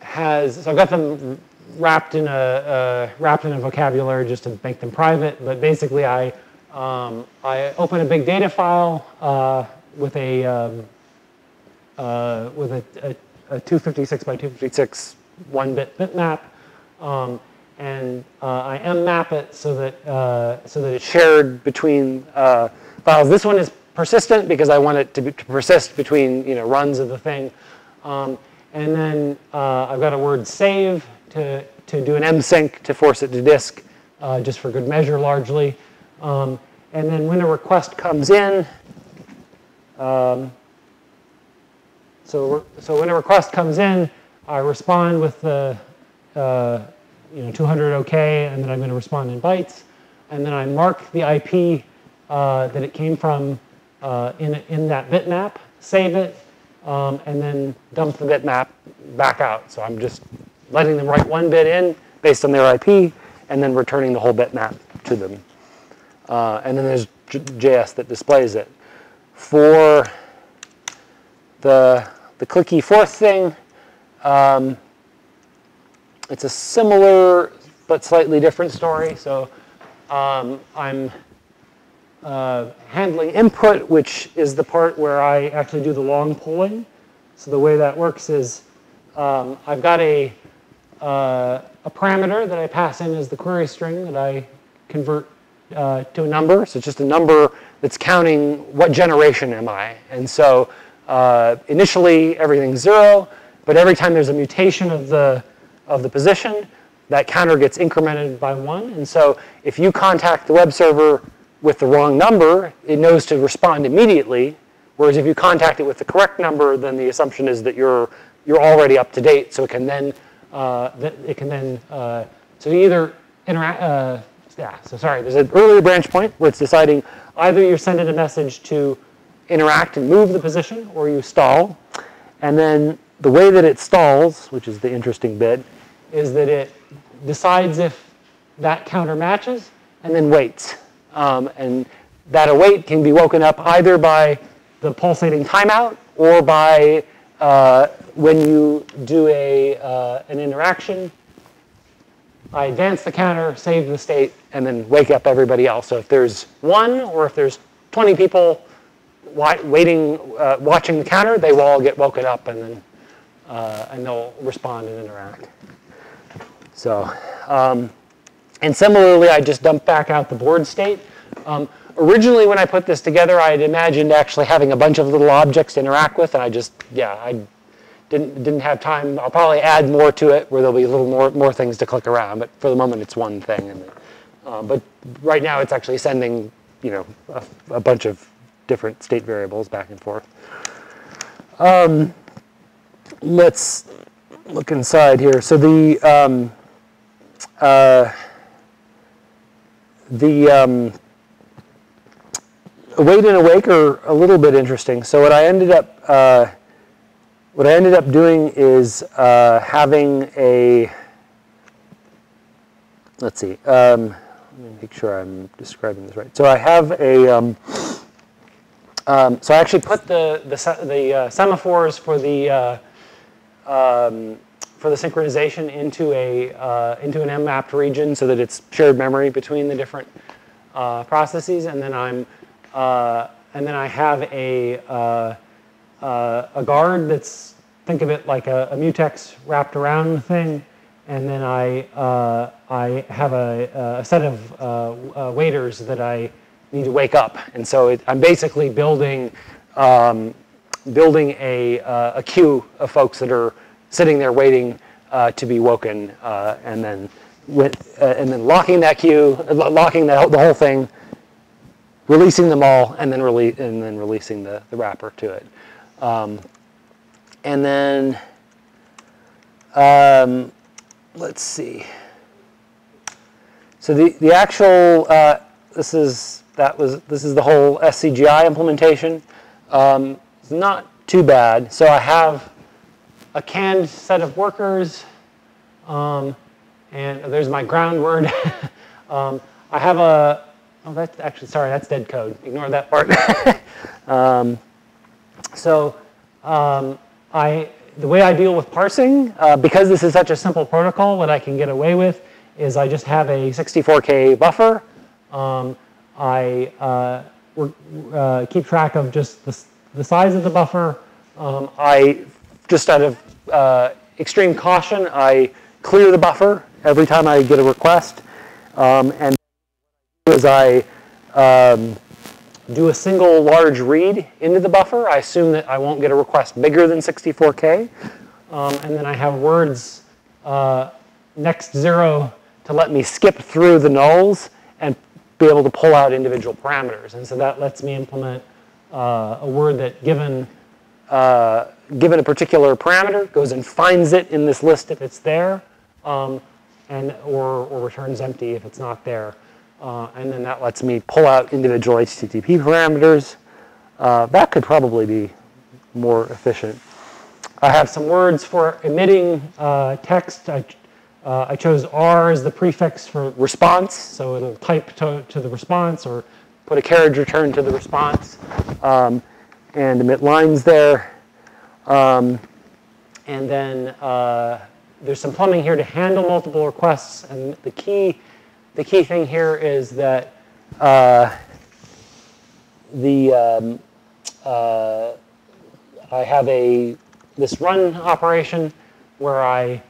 has, so I've got them wrapped in a, uh, wrapped in a vocabulary just to make them private, but basically I, um, I open a big data file uh, with a, um, uh, with a, a, a 256 by 256 one-bit bitmap, um, and uh, I mmap it so that uh, so that it's shared between uh, files. This one is persistent because I want it to, be, to persist between you know runs of the thing, um, and then uh, I've got a word save to to do an msync to force it to disk, just for good measure largely, um, and then when a request comes in. Um, so, so when a request comes in, I respond with the uh, you know 200 OK, and then I'm going to respond in bytes, and then I mark the IP uh, that it came from uh, in in that bitmap, save it, um, and then dump the bitmap back out. So I'm just letting them write one bit in based on their IP, and then returning the whole bitmap to them. Uh, and then there's JS that displays it. For the the clicky Forth thing, um, it's a similar but slightly different story. So um, I'm uh, handling input, which is the part where I actually do the long polling. So the way that works is um, I've got a, uh, a parameter that I pass in as the query string that I convert uh, to a number. So it's just a number that's counting what generation am I. And so uh, initially everything's zero. But every time there's a mutation of the, of the position, that counter gets incremented by one. And so if you contact the web server with the wrong number, it knows to respond immediately. Whereas if you contact it with the correct number, then the assumption is that you're, you're already up to date. So it can then, uh, it can then, uh, so either interact, uh, yeah, so sorry, there's an earlier branch point where it's deciding either you're sending a message to interact and move the position or you stall. And then the way that it stalls, which is the interesting bit, is that it decides if that counter matches and then waits. Um, and that await can be woken up either by the pulsating timeout or by uh, when you do a, uh, an interaction. I advance the counter, save the state, and then wake up everybody else. So if there's one or if there's 20 people waiting, uh, watching the counter, they will all get woken up and then uh, and they'll respond and interact. So, um, and similarly, I just dumped back out the board state. Um, originally, when I put this together, I had imagined actually having a bunch of little objects to interact with, and I just, yeah, I didn't didn't have time. I'll probably add more to it where there'll be a little more more things to click around. But for the moment, it's one thing. Uh, but right now, it's actually sending, you know, a, a bunch of different state variables back and forth. Um, let's look inside here. So the um, uh, the um, await and awake are a little bit interesting. So what I ended up uh, what I ended up doing is uh, having a let's see. Um, make sure I'm describing this right. So I have a um, um, so I actually put the the, the uh, semaphores for the uh, um, for the synchronization into a uh, into an M-mapped region so that it's shared memory between the different uh, processes, and then I'm uh, and then I have a uh, a guard that's think of it like a, a, mutex wrapped around the thing, and then I uh, I have a, a set of waiters that I need to wake up, and so it, I'm basically building. Um, building a, uh, a queue of folks that are sitting there waiting uh, to be woken, uh, and then with, uh, and then locking that queue, locking the, the whole thing, releasing them all, and then release and then releasing the, the wrapper to it, um, and then um, let's see. So the the actual uh, this is that was this is the whole SCGI implementation. Um, It's not too bad. So I have a canned set of workers, um, and there's my ground word. um, I have a, oh, that's actually, sorry, that's dead code. Ignore that part. um, so um, I, the way I deal with parsing, uh, because this is such a simple protocol, what I can get away with is I just have a 64K buffer. Um, I uh, uh, keep track of just the, the size of the buffer. Um, I, just out of uh, extreme caution, I clear the buffer every time I get a request. Um, and as I do a single large read into the buffer, I assume that I won't get a request bigger than 64K. Um, and then I have words uh, next zero to let me skip through the nulls and be able to pull out individual parameters. And so that lets me implement uh, a word that given, uh, given a particular parameter goes and finds it in this list if it's there, um, and, or, or returns empty if it's not there. Uh, and then that lets me pull out individual HTTP parameters. Uh, that could probably be more efficient. I have some words for emitting uh, text. I, uh, I chose R as the prefix for response, so it'll type to, to the response or put a carriage return to the response um, and emit lines there. Um, and then uh, there's some plumbing here to handle multiple requests. And the key, the key thing here is that uh, the um, uh, I have a this run operation where I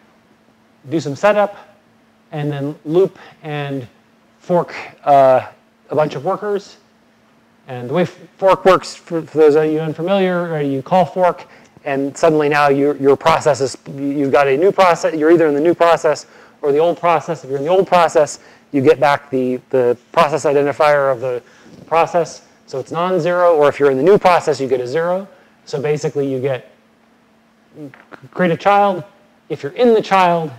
do some setup and then loop and fork uh, a bunch of workers. And the way fork works, for, for those of you unfamiliar, you call fork and suddenly now your, your process is, you've got a new process, you're either in the new process or the old process. If you're in the old process, you get back the, the process identifier of the process. So it's non-zero, or if you're in the new process, you get a zero. So basically you get, create a child. If you're in the child,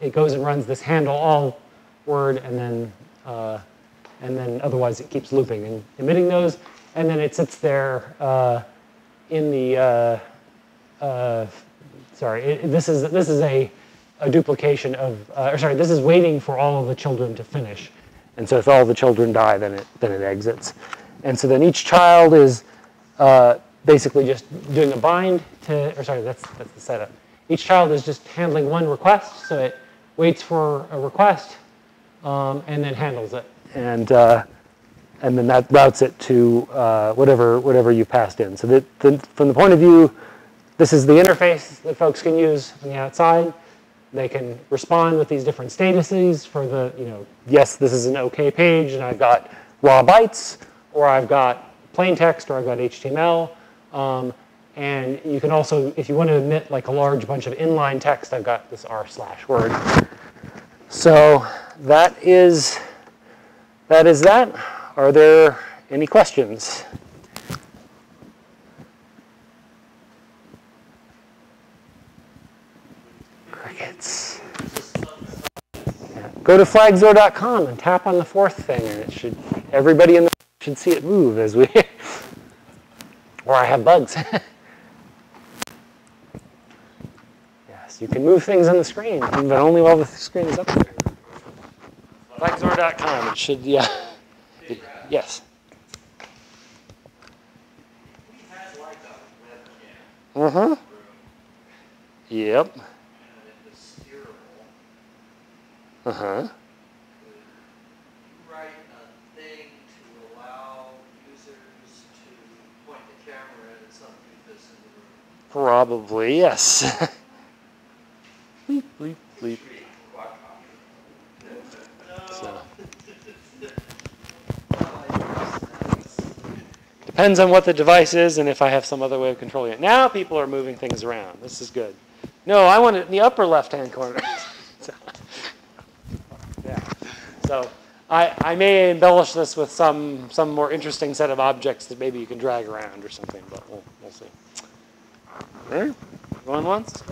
it goes and runs this handle all word, and then, uh, and then otherwise it keeps looping and emitting those. And then it sits there uh, in the, uh, uh sorry, it, this is, this is a, a duplication of, uh, or sorry, this is waiting for all of the children to finish. And so if all the children die, then it, then it exits. And so then each child is uh, basically just doing a bind to, or sorry, that's, that's the setup. Each child is just handling one request, so it waits for a request, um, and then handles it. And, uh, and then that routes it to uh, whatever, whatever you passed in. So that, the, from the point of view, this is the interface that folks can use on the outside. They can respond with these different statuses for the, you know, yes, this is an OK page, and I've got raw bytes, or I've got plain text, or I've got HTML. Um, and you can also, if you want to emit like a large bunch of inline text, I've got this r slash word. So that is that is that. Are there any questions? Crickets. Yeah. Go to flagxor.com and tap on the fourth thing, and it should everybody in the should see it move as we. or I have bugs. Yes, you can move things on the screen, but only while the screen is up there. Flagxor.com. It should, yeah. yes. Uh huh. Yep. Uh huh. Probably, yes. bleep, bleep, bleep. So. Depends on what the device is and if I have some other way of controlling it. Now people are moving things around. This is good. No, I want it in the upper left-hand corner. so, I, I may embellish this with some, some more interesting set of objects that maybe you can drag around or something, but we'll, we'll see. There. Going once?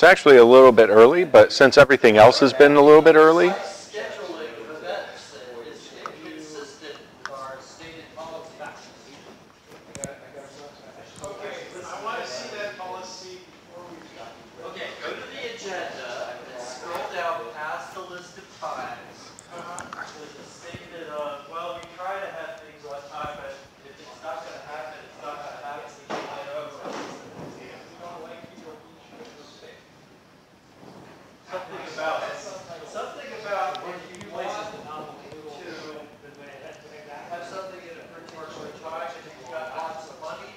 It's, actually a little bit early, but since everything else has been a little bit early, Scheduling events is inconsistent with our stated policy. Okay, I want to see that policy before we start. Okay, go to the agenda and scroll down past the list of times. There's a statement of, well, we try to have things on time, but if it's not gonna happen, it's not gonna happen. We can get over it. We don't like people being sure to stay. Something about, something about if you want to have something in a particular time, and you've got lots of money,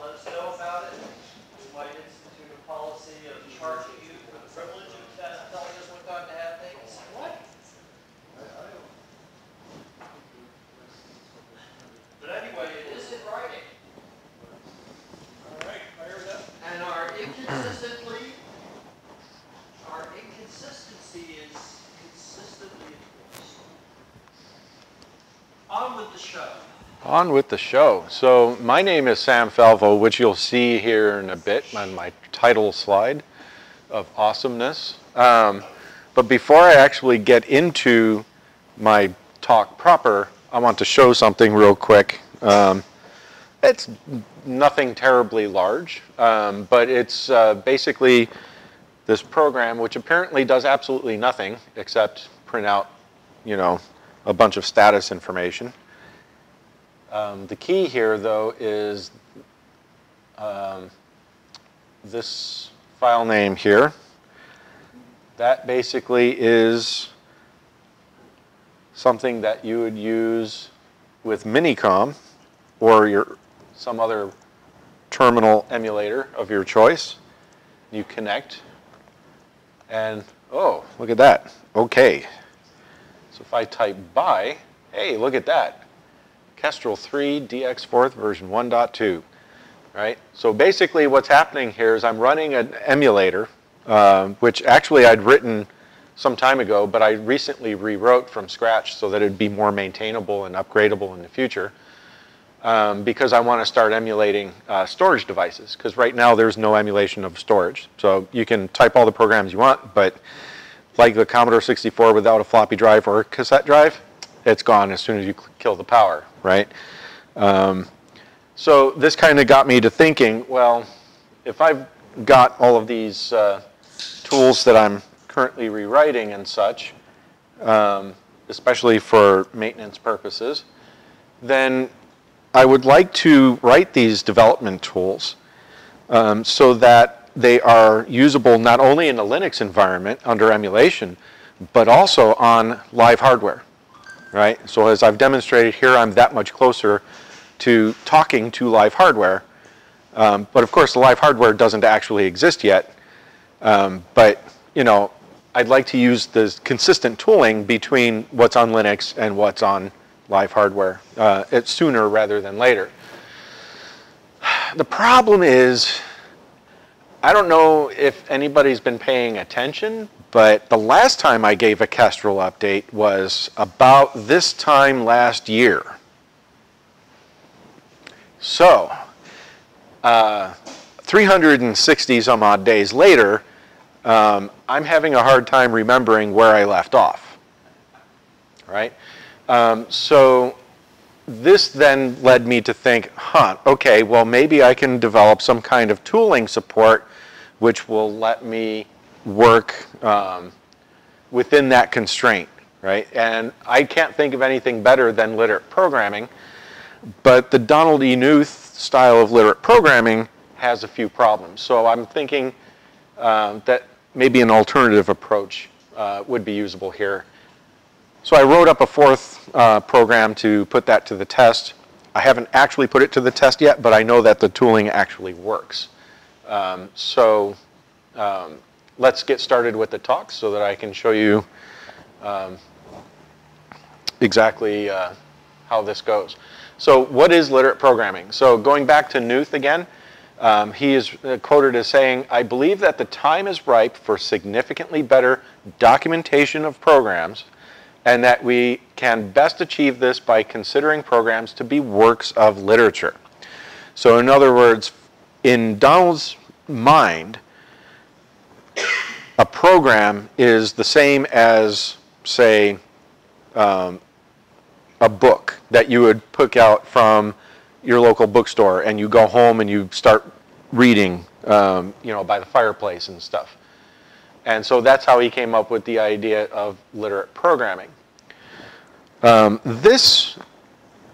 let us know about it. We might institute a policy of charging you for the privilege of te- telling us what time to have things. What? But anyway, it is in writing, All right, fire it up. and our inconsistently, our inconsistency is consistently enforced. On with the show. On with the show. So my name is Sam Falvo, which you'll see here in a bit on my title slide of awesomeness. Um, but before I actually get into my talk proper, I want to show something real quick. Um, it's nothing terribly large, um, but it's uh, basically this program, which apparently does absolutely nothing except print out, you know, a bunch of status information. Um, the key here, though, is um, this file name here. That basically is something that you would use with Minicom or your some other terminal emulator of your choice. You connect, and oh, look at that. Okay. So if I type by, hey, look at that. Kestrel 3 DX4 version 1.2, right? So basically what's happening here is I'm running an emulator, um, which actually I'd written some time ago, but I recently rewrote from scratch so that it'd be more maintainable and upgradable in the future. Um, because I want to start emulating uh, storage devices, because right now there's no emulation of storage. So you can type all the programs you want, but like the Commodore 64 without a floppy drive or a cassette drive, it's gone as soon as you kill the power, right? Um, so this kind of got me to thinking, well, if I've got all of these uh, tools that I'm currently rewriting and such, um, especially for maintenance purposes, then I would like to write these development tools um, so that they are usable not only in a Linux environment under emulation, but also on live hardware, right? So as I've demonstrated here, I'm that much closer to talking to live hardware. Um, but of course, the live hardware doesn't actually exist yet. Um, but, you know, I'd like to use the consistent tooling between what's on Linux and what's on live hardware. Uh, it's sooner rather than later. The problem is, I don't know if anybody's been paying attention, but the last time I gave a Kestrel update was about this time last year. So, uh, 360 some odd days later, um, I'm having a hard time remembering where I left off. Right? Um, so this then led me to think, huh, okay, well, maybe I can develop some kind of tooling support which will let me work um, within that constraint, right? And I can't think of anything better than literate programming, but the Donald E. Knuth style of literate programming has a few problems. So I'm thinking um, that maybe an alternative approach uh, would be usable here. So I wrote up a Forth uh, program to put that to the test. I haven't actually put it to the test yet, but I know that the tooling actually works. Um, so um, let's get started with the talk so that I can show you um, exactly uh, how this goes. So what is literate programming? So going back to Knuth again, um, he is uh, quoted as saying, I believe that the time is ripe for significantly better documentation of programs and that we can best achieve this by considering programs to be works of literature. So in other words, in Donald's mind, a program is the same as, say, um, a book that you would pick out from your local bookstore and you go home and you start reading, um, you know, by the fireplace and stuff. And so that's how he came up with the idea of literate programming. Um, this,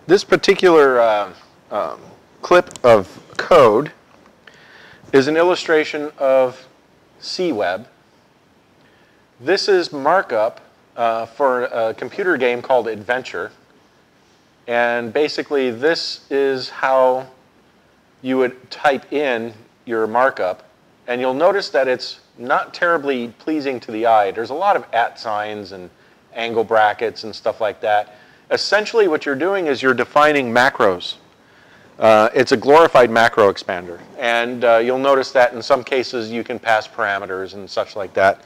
this particular uh, um, clip of code is an illustration of C-Web. This is markup uh, for a computer game called Adventure. And basically, this is how you would type in your markup. And you'll notice that it's not terribly pleasing to the eye. There's a lot of at signs and angle brackets and stuff like that. Essentially, what you're doing is you're defining macros. Uh, it's a glorified macro expander. And uh, you'll notice that in some cases you can pass parameters and such like that.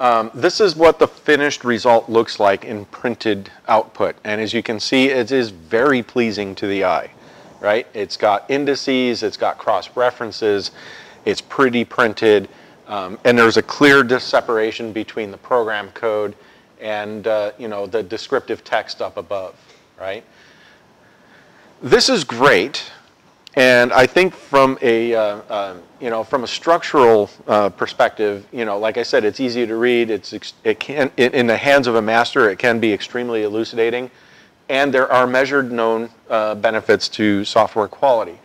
Um, this is what the finished result looks like in printed output. And as you can see, it is very pleasing to the eye, right? It's got indices, it's got cross references, it's pretty printed, um, and there's a clear separation between the program code and uh, you know the descriptive text up above, right? This is great, and I think from a uh, uh, you know from a structural uh, perspective, you know, like I said, it's easy to read. It's it can in the hands of a master, it can be extremely elucidating, and there are measured known uh, benefits to software quality.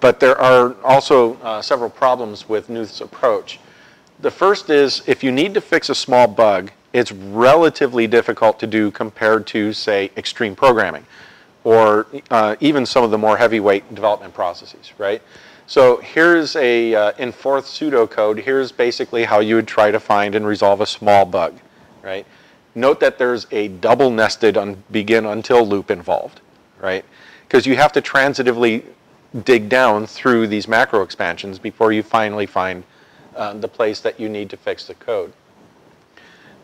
But there are also uh, several problems with Knuth's approach. The first is if you need to fix a small bug, it's relatively difficult to do compared to, say, extreme programming or uh, even some of the more heavyweight development processes, right? So here's a, uh, in Forth pseudocode, here's basically how you would try to find and resolve a small bug, right? Note that there's a double nested un begin until loop involved, right? Because you have to transitively dig down through these macro expansions before you finally find uh, the place that you need to fix the code.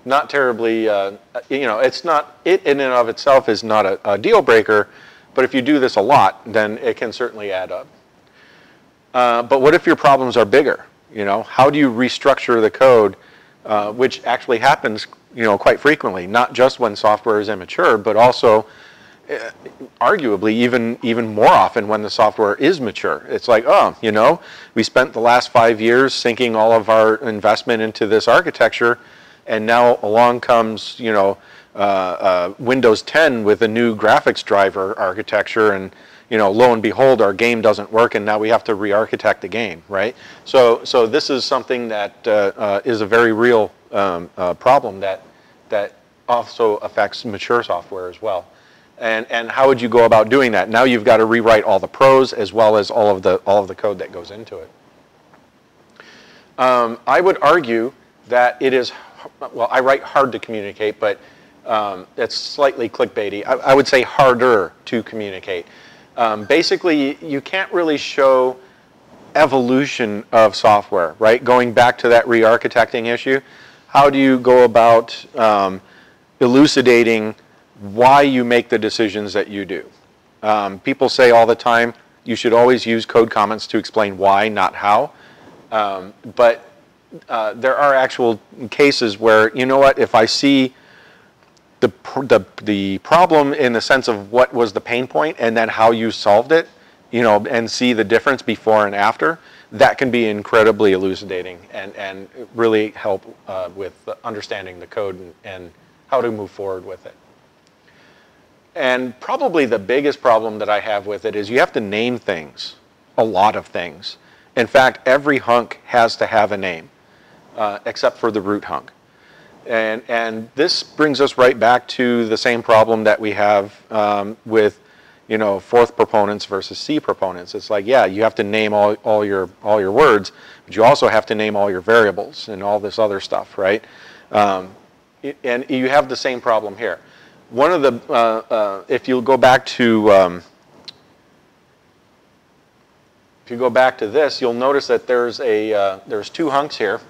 Not terribly, uh, you know, it's not, it in and of itself is not a, a, deal breaker, but if you do this a lot, then it can certainly add up. Uh, but what if your problems are bigger? You know, how do you restructure the code, uh, which actually happens, you know, quite frequently, not just when software is immature, but also uh, arguably even even more often when the software is mature. It's like, oh, you know, we spent the last five years sinking all of our investment into this architecture, and now along comes, you know, uh, uh, Windows 10 with a new graphics driver architecture, and you know, lo and behold, our game doesn't work, and now we have to re-architect the game, right? So, so this is something that uh, uh is a very real um, uh, problem that that also affects mature software as well. And, and how would you go about doing that? Now you've got to rewrite all the pros as well as all of the, all of the code that goes into it. Um, I would argue that it is, well, I write hard to communicate, but um, it's slightly clickbaity. I, I, would say harder to communicate. Um, basically, you can't really show evolution of software, right? Going back to that re-architecting issue, how do you go about um, elucidating why you make the decisions that you do. Um, people say all the time, you should always use code comments to explain why, not how. Um, but uh, there are actual cases where, you know what, if I see the, the, the problem in the sense of what was the pain point and then how you solved it, you know, and see the difference before and after, that can be incredibly elucidating and, and really help uh, with understanding the code and, and how to move forward with it. And probably the biggest problem that I have with it is you have to name things, a lot of things. In fact, every hunk has to have a name, uh, except for the root hunk. And, and this brings us right back to the same problem that we have um, with you know, Forth proponents versus C proponents. It's like, yeah, you have to name all, all, your, all your words, but you also have to name all your variables and all this other stuff, right? Um, and you have the same problem here one of the, uh, uh, if you go back to, um, if you go back to this, you'll notice that there's a, uh, there's two hunks here.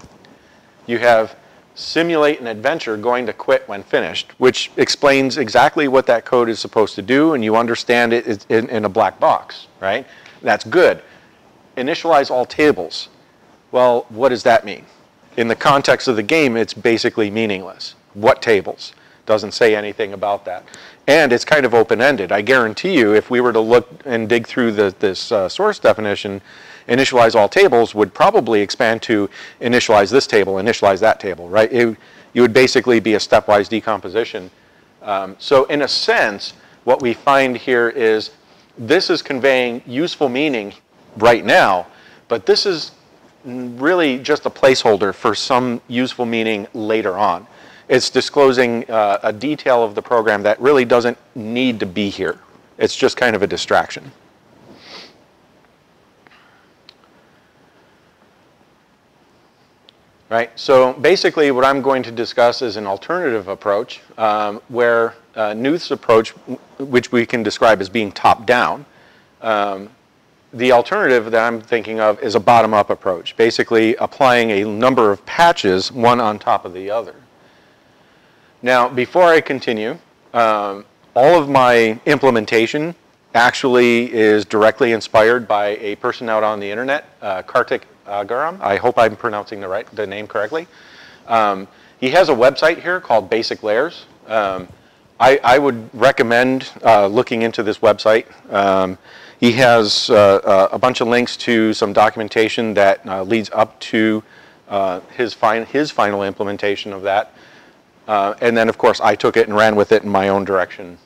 You have simulate an adventure going to quit when finished, which explains exactly what that code is supposed to do, and you understand it in, in a black box, right? That's good. Initialize all tables. Well, what does that mean? In the context of the game, it's basically meaningless. What tables? Doesn't say anything about that. And it's kind of open-ended. I guarantee you, if we were to look and dig through the, this uh, source definition, initialize all tables would probably expand to initialize this table, initialize that table, right? It, you would basically be a stepwise decomposition. Um, so in a sense, what we find here is this is conveying useful meaning right now, but this is really just a placeholder for some useful meaning later on. It's disclosing uh, a detail of the program that really doesn't need to be here. It's just kind of a distraction. Right, so basically what I'm going to discuss is an alternative approach um, where uh, Knuth's approach, which we can describe as being top-down, um, the alternative that I'm thinking of is a bottom-up approach, basically applying a number of patches, one on top of the other. Now, before I continue, um, all of my implementation actually is directly inspired by a person out on the internet, uh, Kartik Agaram. I hope I'm pronouncing the right the name correctly. Um, he has a website here called Basic Layers. Um, I, I, would recommend uh, looking into this website. Um, he has uh, uh, a bunch of links to some documentation that uh, leads up to uh, his, his final implementation of that. Uh, and then, of course, I took it and ran with it in my own direction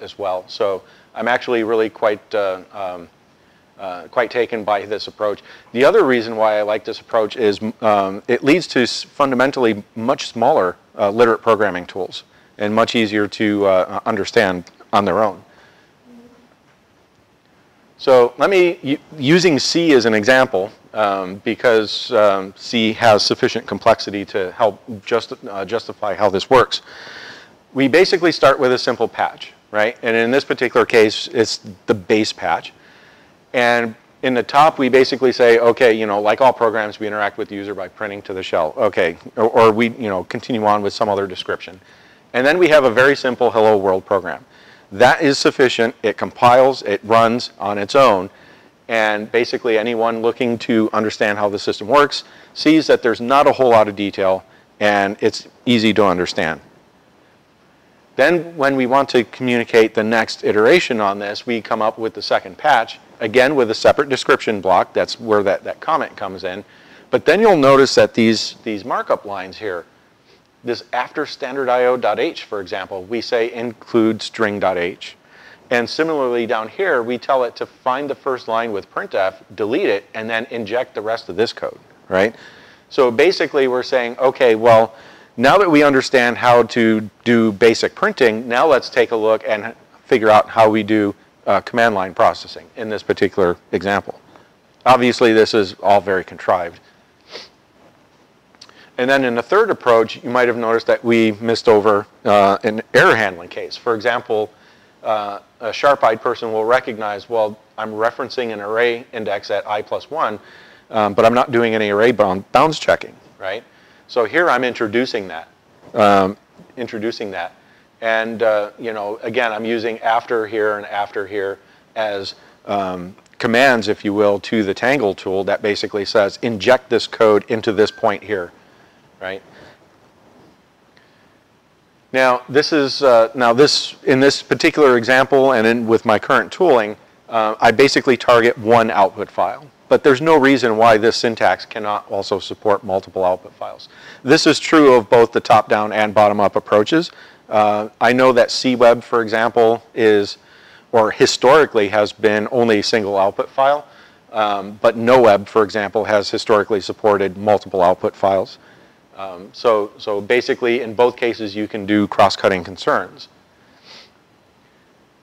as well. So I'm actually really quite um, uh, quite taken by this approach. The other reason why I like this approach is um, it leads to fundamentally much smaller uh, literate programming tools and much easier to uh, understand on their own. So let me, using C as an example, um, because um, C has sufficient complexity to help just, uh, justify how this works. We basically start with a simple patch, right? And in this particular case, it's the base patch. And in the top, we basically say, okay, you know, like all programs, we interact with the user by printing to the shell. Okay, or, or, we, you know, continue on with some other description. And then we have a very simple hello world program. That is sufficient. It compiles, it runs on its own. And basically anyone looking to understand how the system works sees that there's not a whole lot of detail and it's easy to understand. Then when we want to communicate the next iteration on this, we come up with the second patch again with a separate description block. That's where that, that comment comes in. But then you'll notice that these, these markup lines here, this after standardIO.h, for example, we say include string.h. And similarly down here, we tell it to find the first line with printf, delete it, and then inject the rest of this code, right? So basically we're saying, okay, well, now that we understand how to do basic printing, now let's take a look and figure out how we do uh, command line processing in this particular example. Obviously, this is all very contrived. And then in the third approach, you might have noticed that we missed over uh, an error handling case. For example, uh, a sharp-eyed person will recognize, well, I'm referencing an array index at i plus 1, um, but I'm not doing any array bound, bounds checking, right? So here I'm introducing that, um, introducing that. And, uh, you know, again, I'm using after here and after here as um, commands, if you will, to the Tangle tool that basically says inject this code into this point here, right? Now, this is, uh, now this, in this particular example and in, with my current tooling, uh, I basically target one output file. But there's no reason why this syntax cannot also support multiple output files. This is true of both the top-down and bottom-up approaches. Uh, I know that CWeb, for example, is, or historically has been only a single output file, um, but NoWeb, for example, has historically supported multiple output files. Um, so, so basically, in both cases, you can do cross-cutting concerns.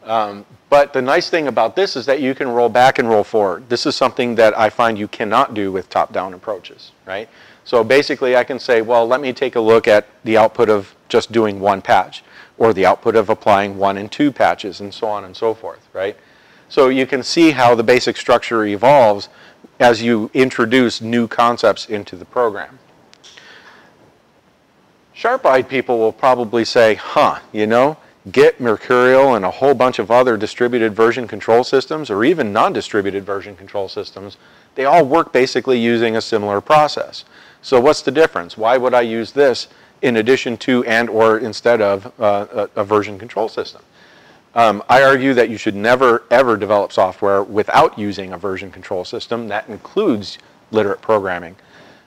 Um, but the nice thing about this is that you can roll back and roll forward. This is something that I find you cannot do with top-down approaches, right? So basically, I can say, well, let me take a look at the output of just doing one patch or the output of applying one and two patches and so on and so forth, right? So you can see how the basic structure evolves as you introduce new concepts into the program. Sharp-eyed people will probably say, huh, you know, Git, Mercurial, and a whole bunch of other distributed version control systems, or even non-distributed version control systems, they all work basically using a similar process. So what's the difference? Why would I use this in addition to and or instead of uh, a, version control system? Um, I argue that you should never ever develop software without using a version control system. That includes literate programming.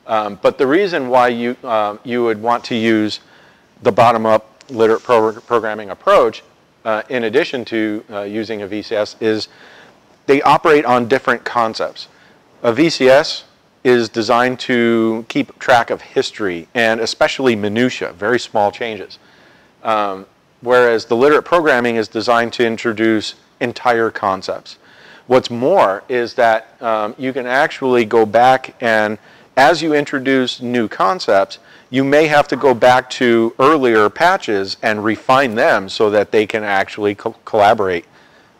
Um, but the reason why you, uh, you would want to use the bottom-up literate pro programming approach, uh, in addition to uh, using a VCS, is they operate on different concepts. A VCS is designed to keep track of history and especially minutia, very small changes. Um, whereas the literate programming is designed to introduce entire concepts. What's more is that um, you can actually go back and as you introduce new concepts, you may have to go back to earlier patches and refine them so that they can actually co collaborate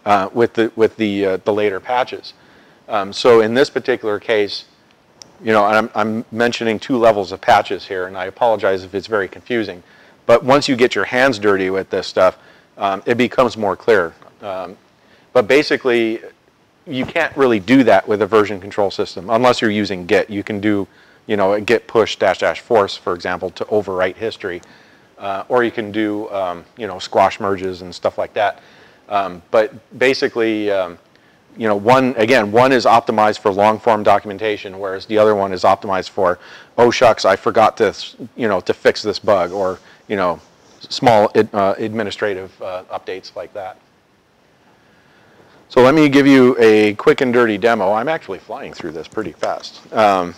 uh, with the with the uh, the later patches. Um, so in this particular case, you know, I'm, I'm mentioning two levels of patches here, and I apologize if it's very confusing. But once you get your hands dirty with this stuff, um, it becomes more clear. Um, but basically, you can't really do that with a version control system unless you're using Git. You can do you know, a git push dash dash force, for example, to overwrite history. Uh, or you can do, um, you know, squash merges and stuff like that. Um, but basically, um, you know, one, again, one is optimized for long form documentation, whereas the other one is optimized for, oh shucks, I forgot to, you know, to fix this bug, or, you know, small uh, administrative uh, updates like that. So let me give you a quick and dirty demo. I'm actually flying through this pretty fast. Um,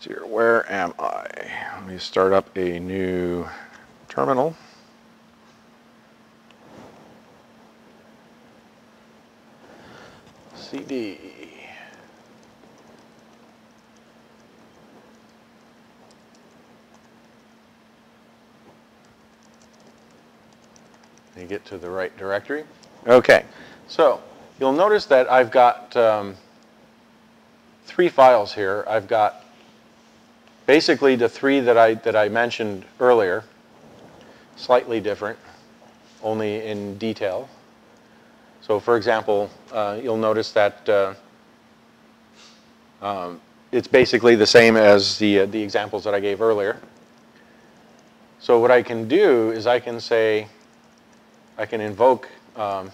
here, where am I? Let me start up a new terminal. CD. You get to the right directory. Okay, so you'll notice that I've got um, three files here. I've got basically the three that I, that I mentioned earlier, slightly different, only in detail. So for example, uh, you'll notice that uh, um, it's basically the same as the, uh, the examples that I gave earlier. So what I can do is I can say, I can invoke um,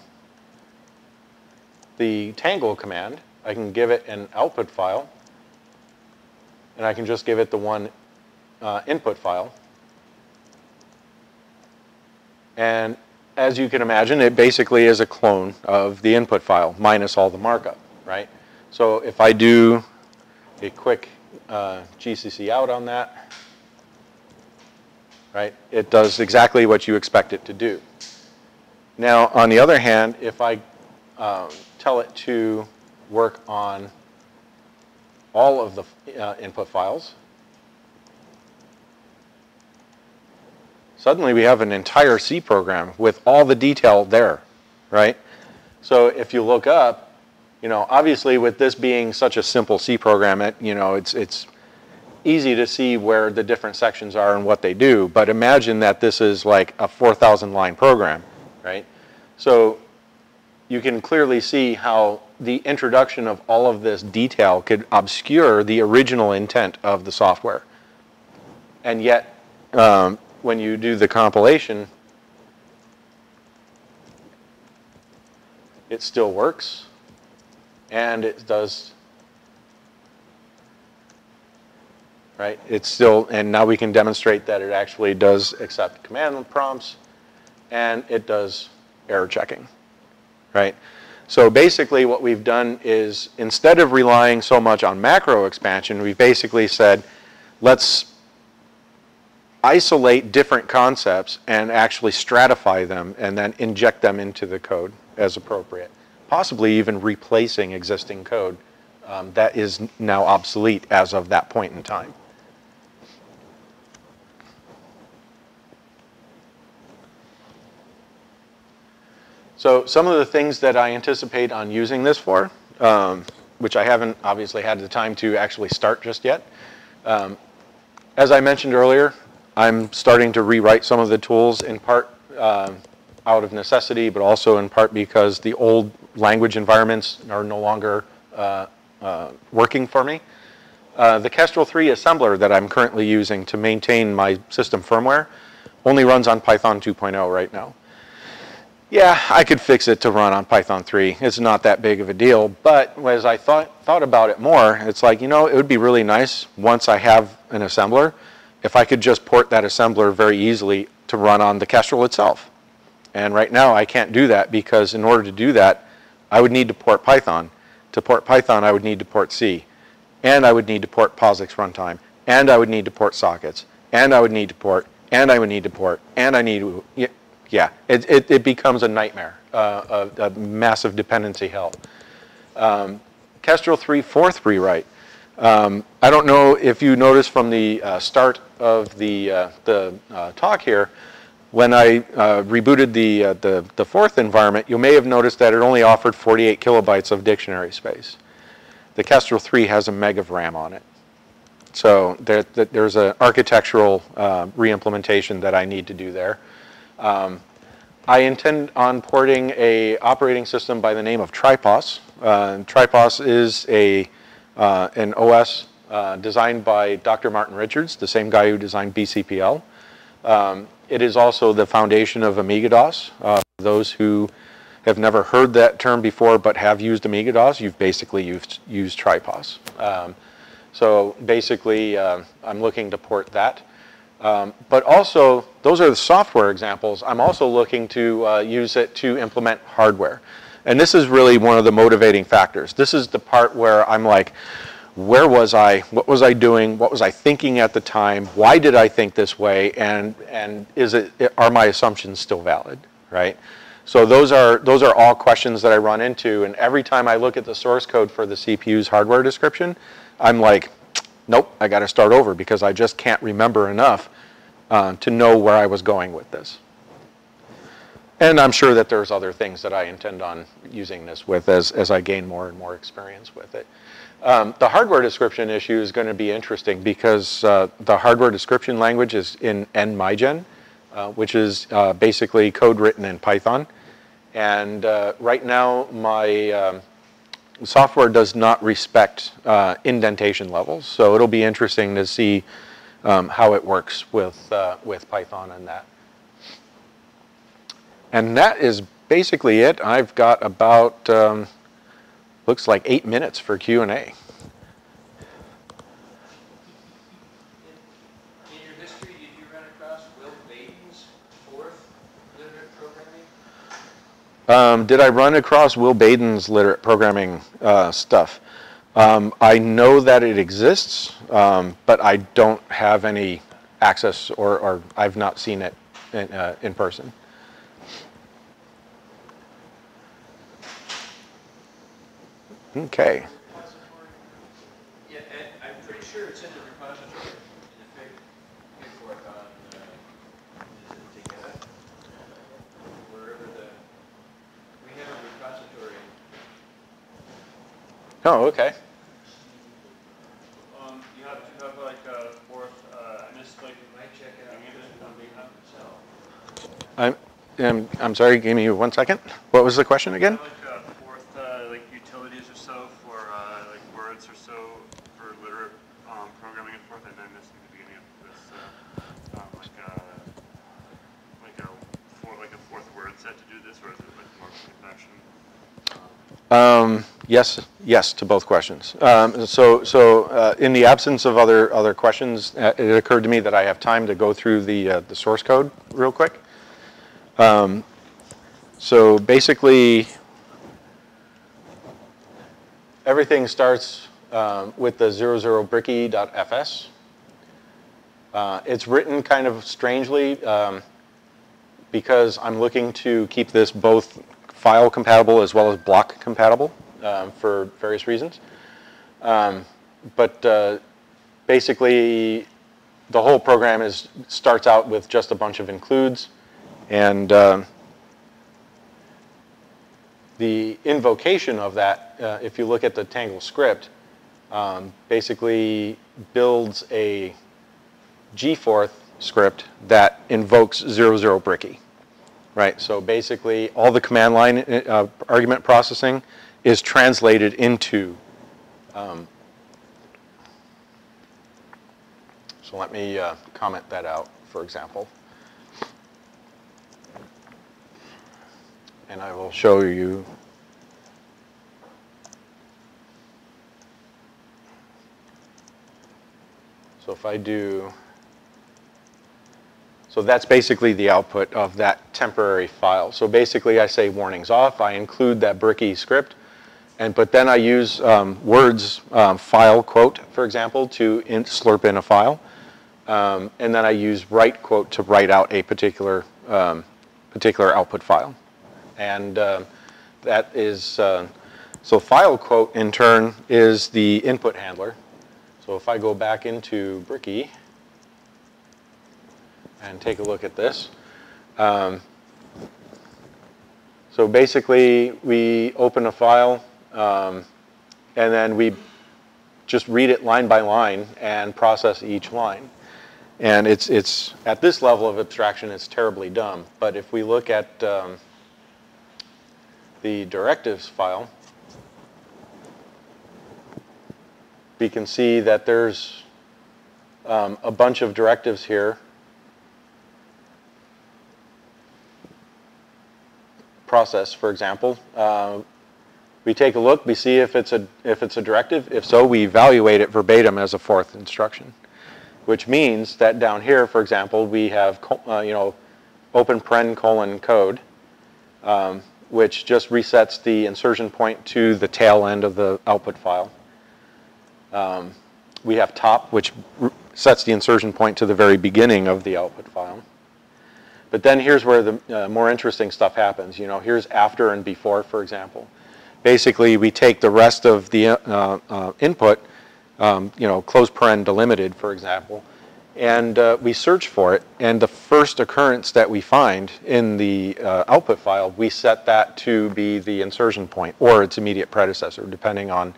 the tangle command. I can give it an output file and I can just give it the one uh, input file. And as you can imagine, it basically is a clone of the input file minus all the markup, right? So if I do a quick uh, GCC out on that, right, it does exactly what you expect it to do. Now, on the other hand, if I um, tell it to work on all of the uh, input files. Suddenly we have an entire C program with all the detail there, right? So if you look up, you know, obviously with this being such a simple C program, it, you know, it's, it's easy to see where the different sections are and what they do. But imagine that this is like a 4,000 line program, right? So you can clearly see how the introduction of all of this detail could obscure the original intent of the software. And yet, um, when you do the compilation, it still works, and it does, right? It's still, and now we can demonstrate that it actually does accept command prompts, and it does error checking right? So basically what we've done is instead of relying so much on macro expansion, we've basically said, let's isolate different concepts and actually stratify them and then inject them into the code as appropriate, possibly even replacing existing code um, that is now obsolete as of that point in time. So some of the things that I anticipate on using this for, um, which I haven't obviously had the time to actually start just yet. Um, as I mentioned earlier, I'm starting to rewrite some of the tools in part um, out of necessity, but also in part because the old language environments are no longer uh, uh, working for me. Uh, the Kestrel 3 assembler that I'm currently using to maintain my system firmware only runs on Python 2.0 right now. Yeah, I could fix it to run on Python 3. It's not that big of a deal, but as I thought, thought about it more, it's like, you know, it would be really nice once I have an assembler if I could just port that assembler very easily to run on the Kestrel itself. And right now I can't do that because in order to do that, I would need to port Python. To port Python, I would need to port C. And I would need to port POSIX runtime. And I would need to port sockets. And I would need to port. And I would need to port. And I need to, yeah, it, it, it becomes a nightmare, uh, a, a, massive dependency hell. Um, Kestrel 3 Forth rewrite. Um, I don't know if you noticed from the uh, start of the, uh, the uh, talk here, when I uh, rebooted the, uh, the, the, Forth environment, you may have noticed that it only offered 48 kilobytes of dictionary space. The Kestrel 3 has a meg of RAM on it. So there, there's an architectural uh, reimplementation that I need to do there. Um, I intend on porting a operating system by the name of Tripos. Uh, Tripos is a, uh, an OS uh, designed by Dr. Martin Richards, the same guy who designed BCPL. Um, it is also the foundation of Amiga-DOS. Uh, those who have never heard that term before but have used Amiga-DOS, you've basically used, used Tripos. Um, so basically, uh, I'm looking to port that. Um, but also, those are the software examples. I'm also looking to uh, use it to implement hardware. And this is really one of the motivating factors. This is the part where I'm like, where was I, what was I doing, what was I thinking at the time, why did I think this way, and, and is it, are my assumptions still valid, right? So those are, those are all questions that I run into, and every time I look at the source code for the CPU's hardware description, I'm like, nope, I got to start over because I just can't remember enough uh, to know where I was going with this. And I'm sure that there's other things that I intend on using this with as, as I gain more and more experience with it. Um, the hardware description issue is going to be interesting because uh, the hardware description language is in nMigen, uh, which is uh, basically code written in Python. And uh, right now, my um, software does not respect uh, indentation levels. So it'll be interesting to see um, how it works with, uh, with Python and that. And that is basically it. I've got about um, looks like eight minutes for Q&A. Um, did I run across Wil Baden's literate programming uh, stuff? Um, I know that it exists, um, but I don't have any access or, or I've not seen it in, uh, in person. Okay. Yeah, I'm pretty sure it's in the repository in the paperwork on, uh, is it together? Wherever the, we have a repository. Oh, okay. Um, you have, you have like a Forth, uh, I missed like. Might check it out. I'm, I'm, I'm sorry, give me one second. What was the question again? Like a Forth, uh, like utilities or so for, uh, like words or so for literate, um, programming and Forth, and I missed the beginning of this, uh, um, like a, like a, for, like a fourth word set to do this, or is it like more fashion? Um, yes, yes to both questions. Um, so, so uh, in the absence of other other questions, uh, it occurred to me that I have time to go through the uh, the source code real quick. Um, so basically, everything starts um, with the 00bricky.fs. Uh, it's written kind of strangely um, because I'm looking to keep this both file compatible as well as block compatible um, for various reasons. Um, but uh, basically, the whole program is starts out with just a bunch of includes, and uh, the invocation of that, uh, if you look at the Tangle script, um, basically builds a Gforth script that invokes 00 Bricky. Right, so basically, all the command line uh, argument processing is translated into. Um, so let me uh, comment that out, for example. And I will show you. So if I do. So that's basically the output of that temporary file. So basically I say warnings off, I include that Bricky script, and but then I use um, Word's um, file quote, for example, to in, slurp in a file. Um, and then I use write quote to write out a particular, um, particular output file. And uh, that is, uh, so file quote in turn is the input handler. So if I go back into Bricky, and take a look at this. Um, so basically, we open a file, um, and then we just read it line by line and process each line. And it's, it's at this level of abstraction, it's terribly dumb. But if we look at um, the directives file, we can see that there's um, a bunch of directives here process, for example. Uh, we take a look, we see if it's a if it's a directive. If so, we evaluate it verbatim as a Forth instruction, which means that down here, for example, we have uh, you know open paren colon code, um, which just resets the insertion point to the tail end of the output file. Um, we have top, which sets the insertion point to the very beginning of the output file. But then here's where the uh, more interesting stuff happens. You know, here's after and before, for example. Basically, we take the rest of the uh, uh, input, um, you know, close paren delimited, for example, and uh, we search for it. And the first occurrence that we find in the uh, output file, we set that to be the insertion point or its immediate predecessor, depending on,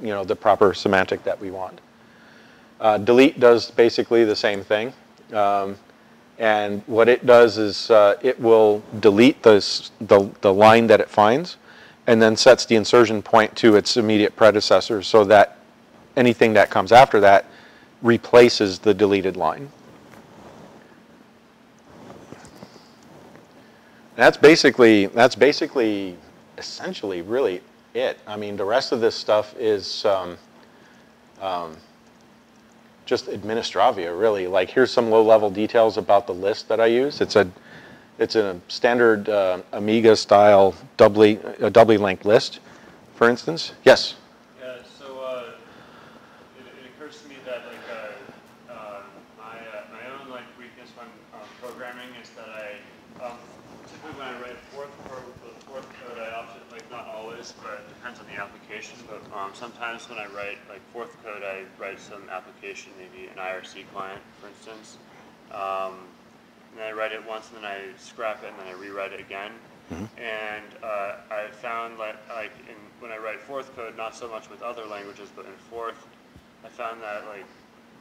you know, the proper semantic that we want. Uh, delete does basically the same thing. Um, and what it does is uh, it will delete the, the, the, line that it finds and then sets the insertion point to its immediate predecessor so that anything that comes after that replaces the deleted line. That's basically, that's basically essentially really it. I mean, the rest of this stuff is um, um, just administravia, really. Like here's some low-level details about the list that I use. It's a it's a standard uh, Amiga style doubly a doubly linked list, for instance. Yes. Yeah. So uh, it, it, occurs to me that like uh, uh my uh, my own like weakness when um, programming is that I um, typically when I write Forth code, Forth code I often like not always, but it depends on the application. But um, sometimes when I write like Forth code, I write some application, maybe an IRC client, for instance. Um, and then I write it once, and then I scrap it, and then I rewrite it again. Mm-hmm. And uh, I found that like in, when I write Forth code, not so much with other languages, but in Forth, I found that like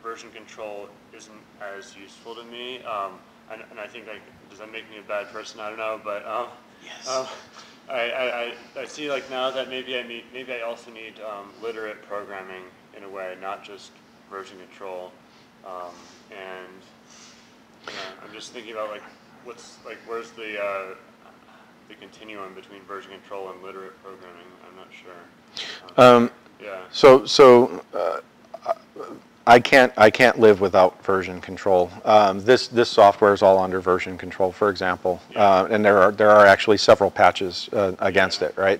version control isn't as useful to me. Um, and, and, I think like does that make me a bad person? I don't know, but um, yes. Um, I, I, I see like now that maybe I need, maybe I also need um, literate programming in a way, not just version control. Um, and I'm just thinking about like what's like where's the uh, the continuum between version control and literate programming? I'm not sure. Um, yeah. So so. Uh, I can't I can't live without version control. Um, this this software is all under version control, for example, uh, and there are there are actually several patches uh, against it, right?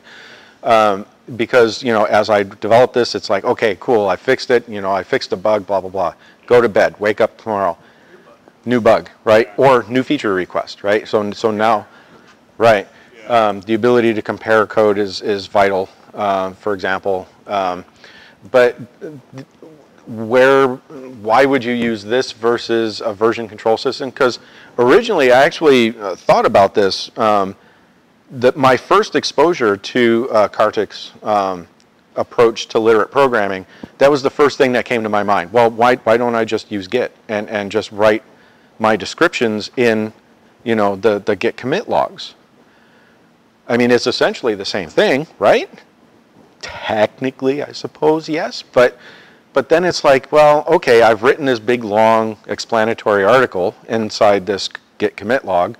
Um, because you know, as I develop this, it's like, okay, cool, I fixed it. You know, I fixed a bug, blah blah blah. Go to bed, wake up tomorrow, new bug, right? Or new feature request, right? So so now, right? Um, the ability to compare code is is vital. Uh, for example, um, but where, why would you use this versus a version control system? Because originally I actually uh, thought about this. Um, that my first exposure to uh, um, approach to literate programming, that was the first thing that came to my mind. Well, why, why don't I just use Git and, and just write my descriptions in, you know, the, the git commit logs. I mean, it's essentially the same thing, right? Technically, I suppose, yes, but but then it's like, well, okay, I've written this big long explanatory article inside this git commit log,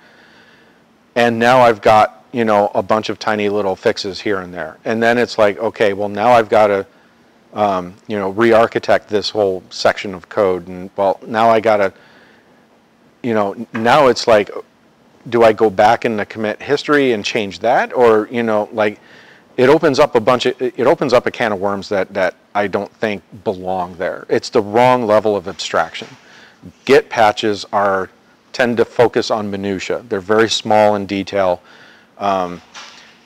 and now I've got you know a bunch of tiny little fixes here and there, and then it's like, okay, well now I've got to um, you know re-architect this whole section of code, and well now I got to you know now it's like, do I go back in the commit history and change that, or you know like it opens up a bunch of it opens up a can of worms that that I don't think belong there. It's the wrong level of abstraction. Git patches are tend to focus on minutia. They're very small in detail. Um,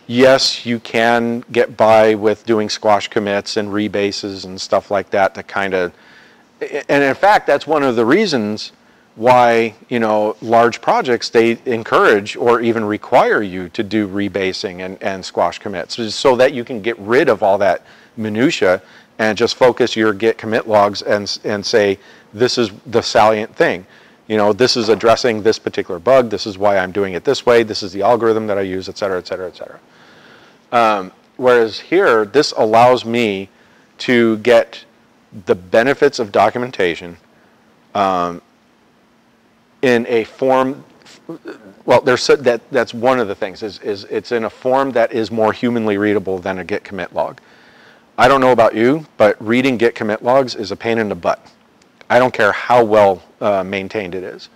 yes, you can get by with doing squash commits and rebases and stuff like that to kind of, and in fact, that's one of the reasons why you know large projects they encourage or even require you to do rebasing and, and squash commits so that you can get rid of all that minutia and just focus your git commit logs and and say this is the salient thing. You know this is addressing this particular bug. This is why i'm doing it this way. This is the algorithm that i use et cetera et cetera et cetera. Um, whereas here this allows me to get the benefits of documentation um, in a form well there's that that's one of the things is, is it's in a form that is more humanly readable than a git commit log i don't know about you but reading git commit logs is a pain in the butt. I don't care how well uh, maintained it is.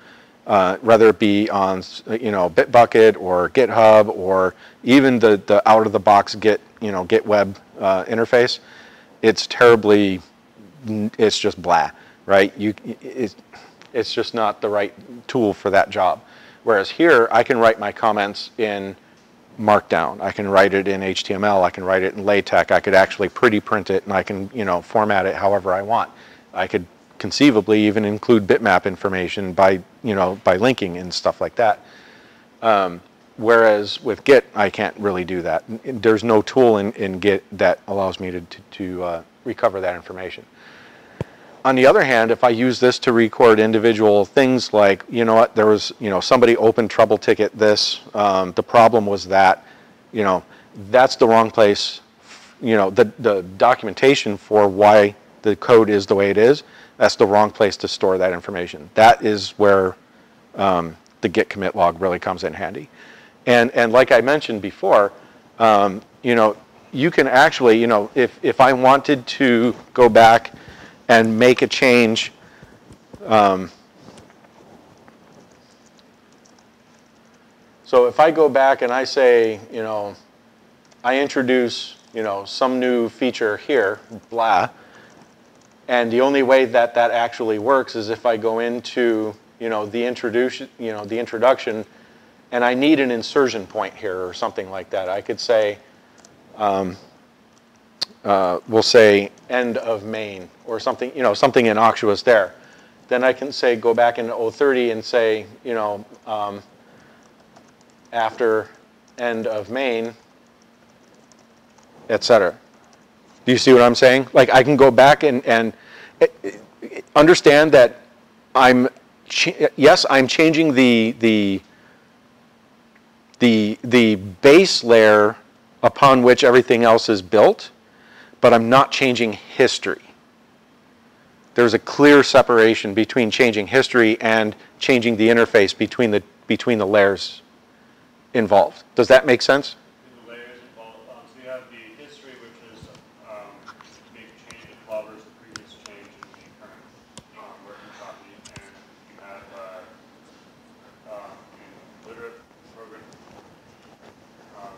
Uh, whether it be on you know bitbucket or github or even the, the out of the box git you know git web uh, interface it's terribly it's just blah right? You it's, it's just not the right tool for that job. Whereas here i can write my comments in markdown. I can write it in html i can write it in latex i could actually pretty print it and i can you know format it however i want. I could conceivably even include bitmap information by you know by linking and stuff like that. Um, whereas with git i can't really do that. There's no tool in, in git that allows me to, to, to uh, recover that information on the other hand, if I use this to record individual things like, you know what, there was, you know, somebody opened trouble ticket this, um, the problem was that, you know, that's the wrong place. You know, the, the documentation for why the code is the way it is, that's the wrong place to store that information. That is where um, the git commit log really comes in handy. And, and like I mentioned before, um, you know, you can actually, you know, if, if I wanted to go back and make a change. Um, so if I go back and I say, you know, I introduce, you know, some new feature here, blah, and the only way that that actually works is if I go into, you know, the introduction, you know, the introduction, and I need an insertion point here or something like that. I could say, um, uh, we'll say end of main or something, you know, something innocuous there. Then I can say, go back into 030 and say, you know, um, after end of main, etc. Do you see what I'm saying? Like I can go back and, and eh, eh, understand that I'm, yes, I'm changing the, the, the, the base layer upon which everything else is built, but I'm not changing history. There's a clear separation between changing history and changing the interface between the, between the layers involved. Does that make sense? in the layers involved. Um, so you have the history, which is um, make a change that clobbers the previous change in the current um, working copy, and you have uh, um, in literate program. Um,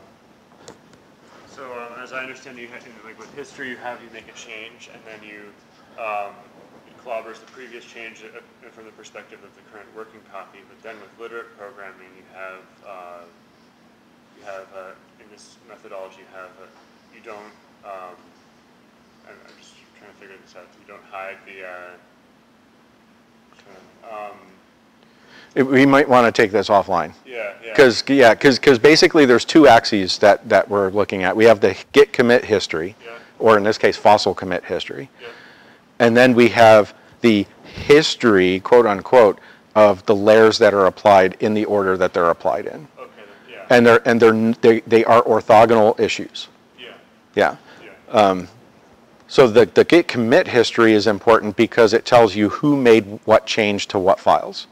so um, as I understand, you have, like with history, you have you make a change, and then you um, clobbers the previous change uh, from the perspective of the current working copy. But then with literate programming, you have uh, you have, uh, in this methodology, you have, uh, you don't, um, I'm, I'm just trying to figure this out, you don't hide the, uh, um, It- We might want to take this offline. yeah, yeah. Because, yeah, because, basically there's two axes that, that we're looking at. We have the git commit history, Yeah. or in this case, fossil commit history. Yeah. And then we have the history, quote unquote, of the layers that are applied in the order that they're applied in. Okay, yeah. And they're, and they're, they, they are orthogonal issues. yeah. Yeah. Yeah. Um, So the, the git commit history is important because it tells you who made what change to what files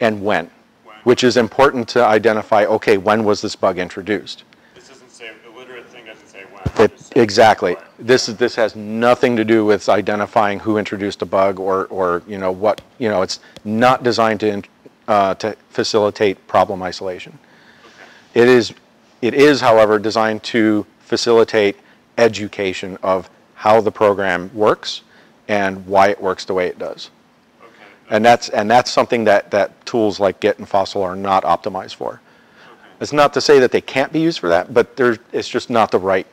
and when, When. which is important to identify, okay, when was this bug introduced? This doesn't say, the literate thing doesn't say when. It, exactly. when. This is, this has nothing to do with identifying who introduced a bug or, or, you know, what, you know, it's not designed to, uh, to facilitate problem isolation. It is, it is, however, designed to facilitate education of how the program works and why it works the way it does. Okay. And that's, and that's something that, that tools like Git and Fossil are not optimized for. It's not to say that they can't be used for that, but it's just not the right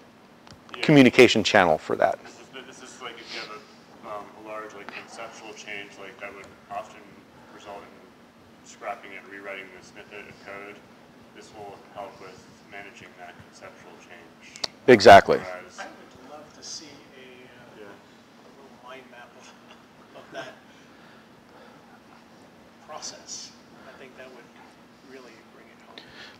Yeah. communication channel for that. This is, this is like if you have a, um, a large like conceptual change, like that would often result in scrapping it, rewriting the snippet of code. This will help with managing that conceptual change. Exactly. Whereas, I would love to see a, uh, yeah, a little mind map of, of that process. I think that would really bring it home, Like uh, mind map of, like a flow chart, you know, of the modules and the flow of, you know, changing one thing, object, and then how that, you would update X and then, you know, all- how it commit to Y. And that way, all the different layers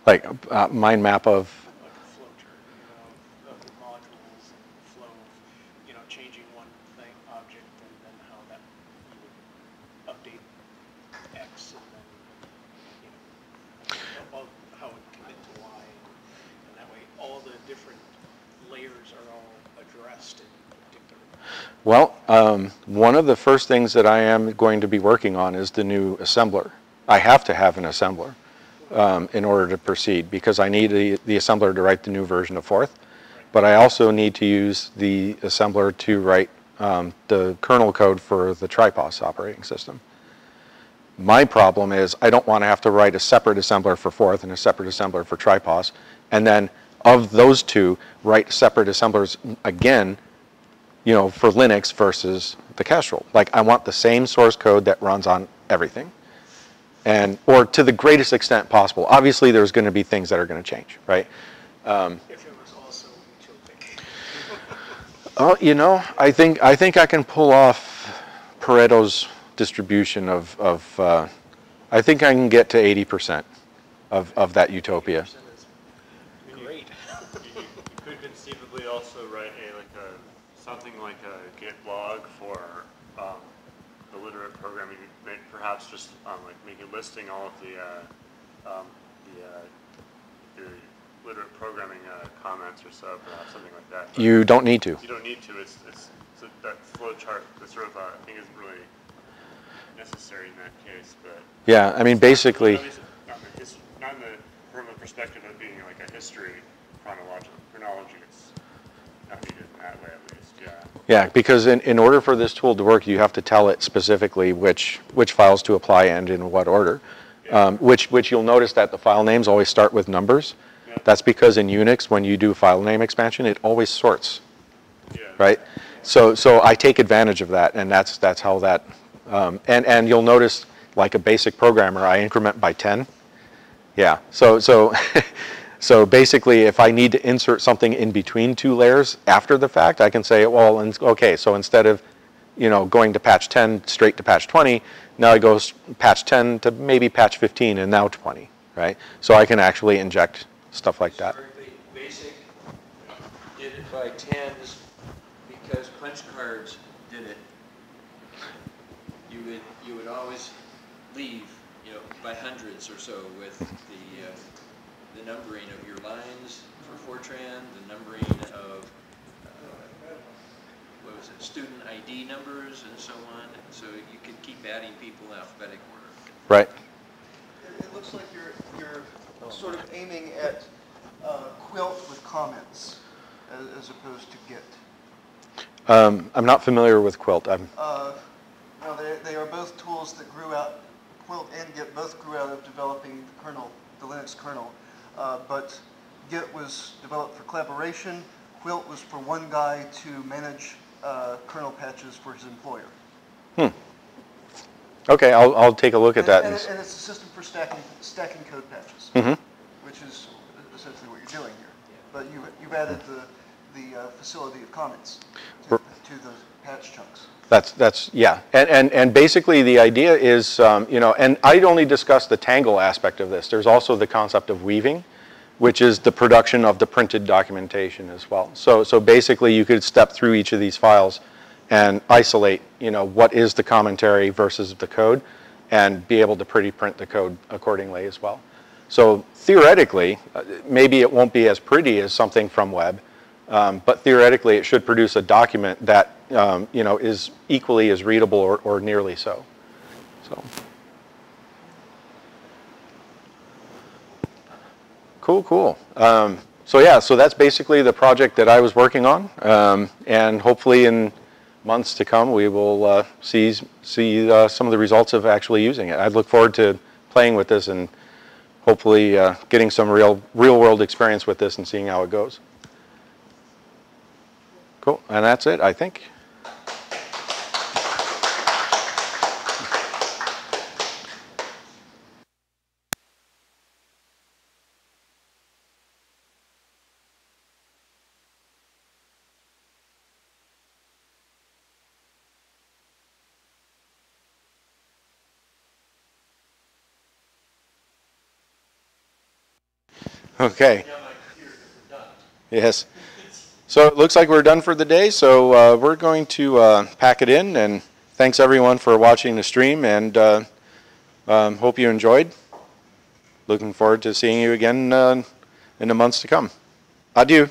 are all addressed in particular. well, um, one of the first things that I am going to be working on is the new assembler. I have to have an assembler um, in order to proceed because I need the, the assembler to write the new version of Forth. But I also need to use the assembler to write um, the kernel code for the Tripos operating system. My problem is I don't want to have to write a separate assembler for Forth and a separate assembler for Tripos, and then of those two, write separate assemblers again, you know, for Linux versus the Kestrel. Like I want the same source code that runs on everything, and or to the greatest extent possible. Obviously, there's going to be things that are going to change, right? Utopic. Oh, you know, I think I think I can pull off Pareto's distribution of of. Uh, I think I can get to 80% of of that utopia. Great. you, you could conceivably also write a like a something like a Git log for um, the literate programming. Perhaps just um, like make a listing all of the uh, um, the, uh, the literate programming uh, comments or so, perhaps something like that. But You don't need to. you don't need to. It's, it's, it's a, that flow chart that sort of uh, I think isn't really necessary in that case, but. Yeah, I mean, basically, Not in the, not in the, from the perspective of being like a history yeah. because in, in order for this tool to work, you have to tell it specifically which which files to apply and in what order. Um, which which you'll notice that the file names always start with numbers. Yeah. That's because in Unix, when you do file name expansion, it always sorts. Yeah. right? So, so I take advantage of that, and that's, that's how that, um, and, and you'll notice, like a basic programmer, I increment by 10. Yeah, so, so, so basically, if I need to insert something in between two layers after the fact, I can say, well, okay, so instead of, you know, going to patch 10 straight to patch 20, now I go patch 10 to maybe patch 15 and now 20, right? So I can actually inject stuff like that. Basic did it by tens because punch cards did it. You would, you would always leave, you know, by hundreds or so with the, uh, the numbering of your lines for Fortran, the numbering of, uh, what was it, student ID numbers and so on. And So you could keep adding people in alphabetic order. Right. It it looks like you're, you're sort of aiming at uh, Quilt with comments as as opposed to Git. Um, I'm not familiar with Quilt. I'm, Uh, No, they, they are both tools that grew out, Quilt and Git both grew out of developing the kernel, the Linux kernel. Uh, But Git was developed for collaboration, Quilt was for one guy to manage uh, kernel patches for his employer. Hmm. okay, I'll, I'll take a look at And- that. And and it's a system for stacking, stacking code patches, mm -hmm. which is essentially what you're doing here. But you've, you've added the, the uh, facility of comments. to to the patch chunks. That's, that's, yeah. And, and, and basically the idea is, um, you know, and I'd only discussed the tangle aspect of this. There's also the concept of weaving, which is the production of the printed documentation as well. So, so basically you could step through each of these files and isolate, you know, what is the commentary versus the code and be able to pretty print the code accordingly as well. So theoretically, uh, maybe it won't be as pretty as something from web, um, but theoretically, it should produce a document that um, you know is equally as readable or, or nearly so. So. Cool, cool. Um, so yeah, so that's basically the project that I was working on, um, and hopefully in months to come we will uh, see see uh, some of the results of actually using it. I look forward to playing with this and hopefully uh, getting some real real world experience with this and seeing how it goes. Cool, and that's it, I think. Okay. Yes. So it looks like we're done for the day, so uh, we're going to uh, pack it in, and thanks everyone for watching the stream, and uh, um, hope you enjoyed. Looking forward to seeing you again uh, in the months to come. Adieu.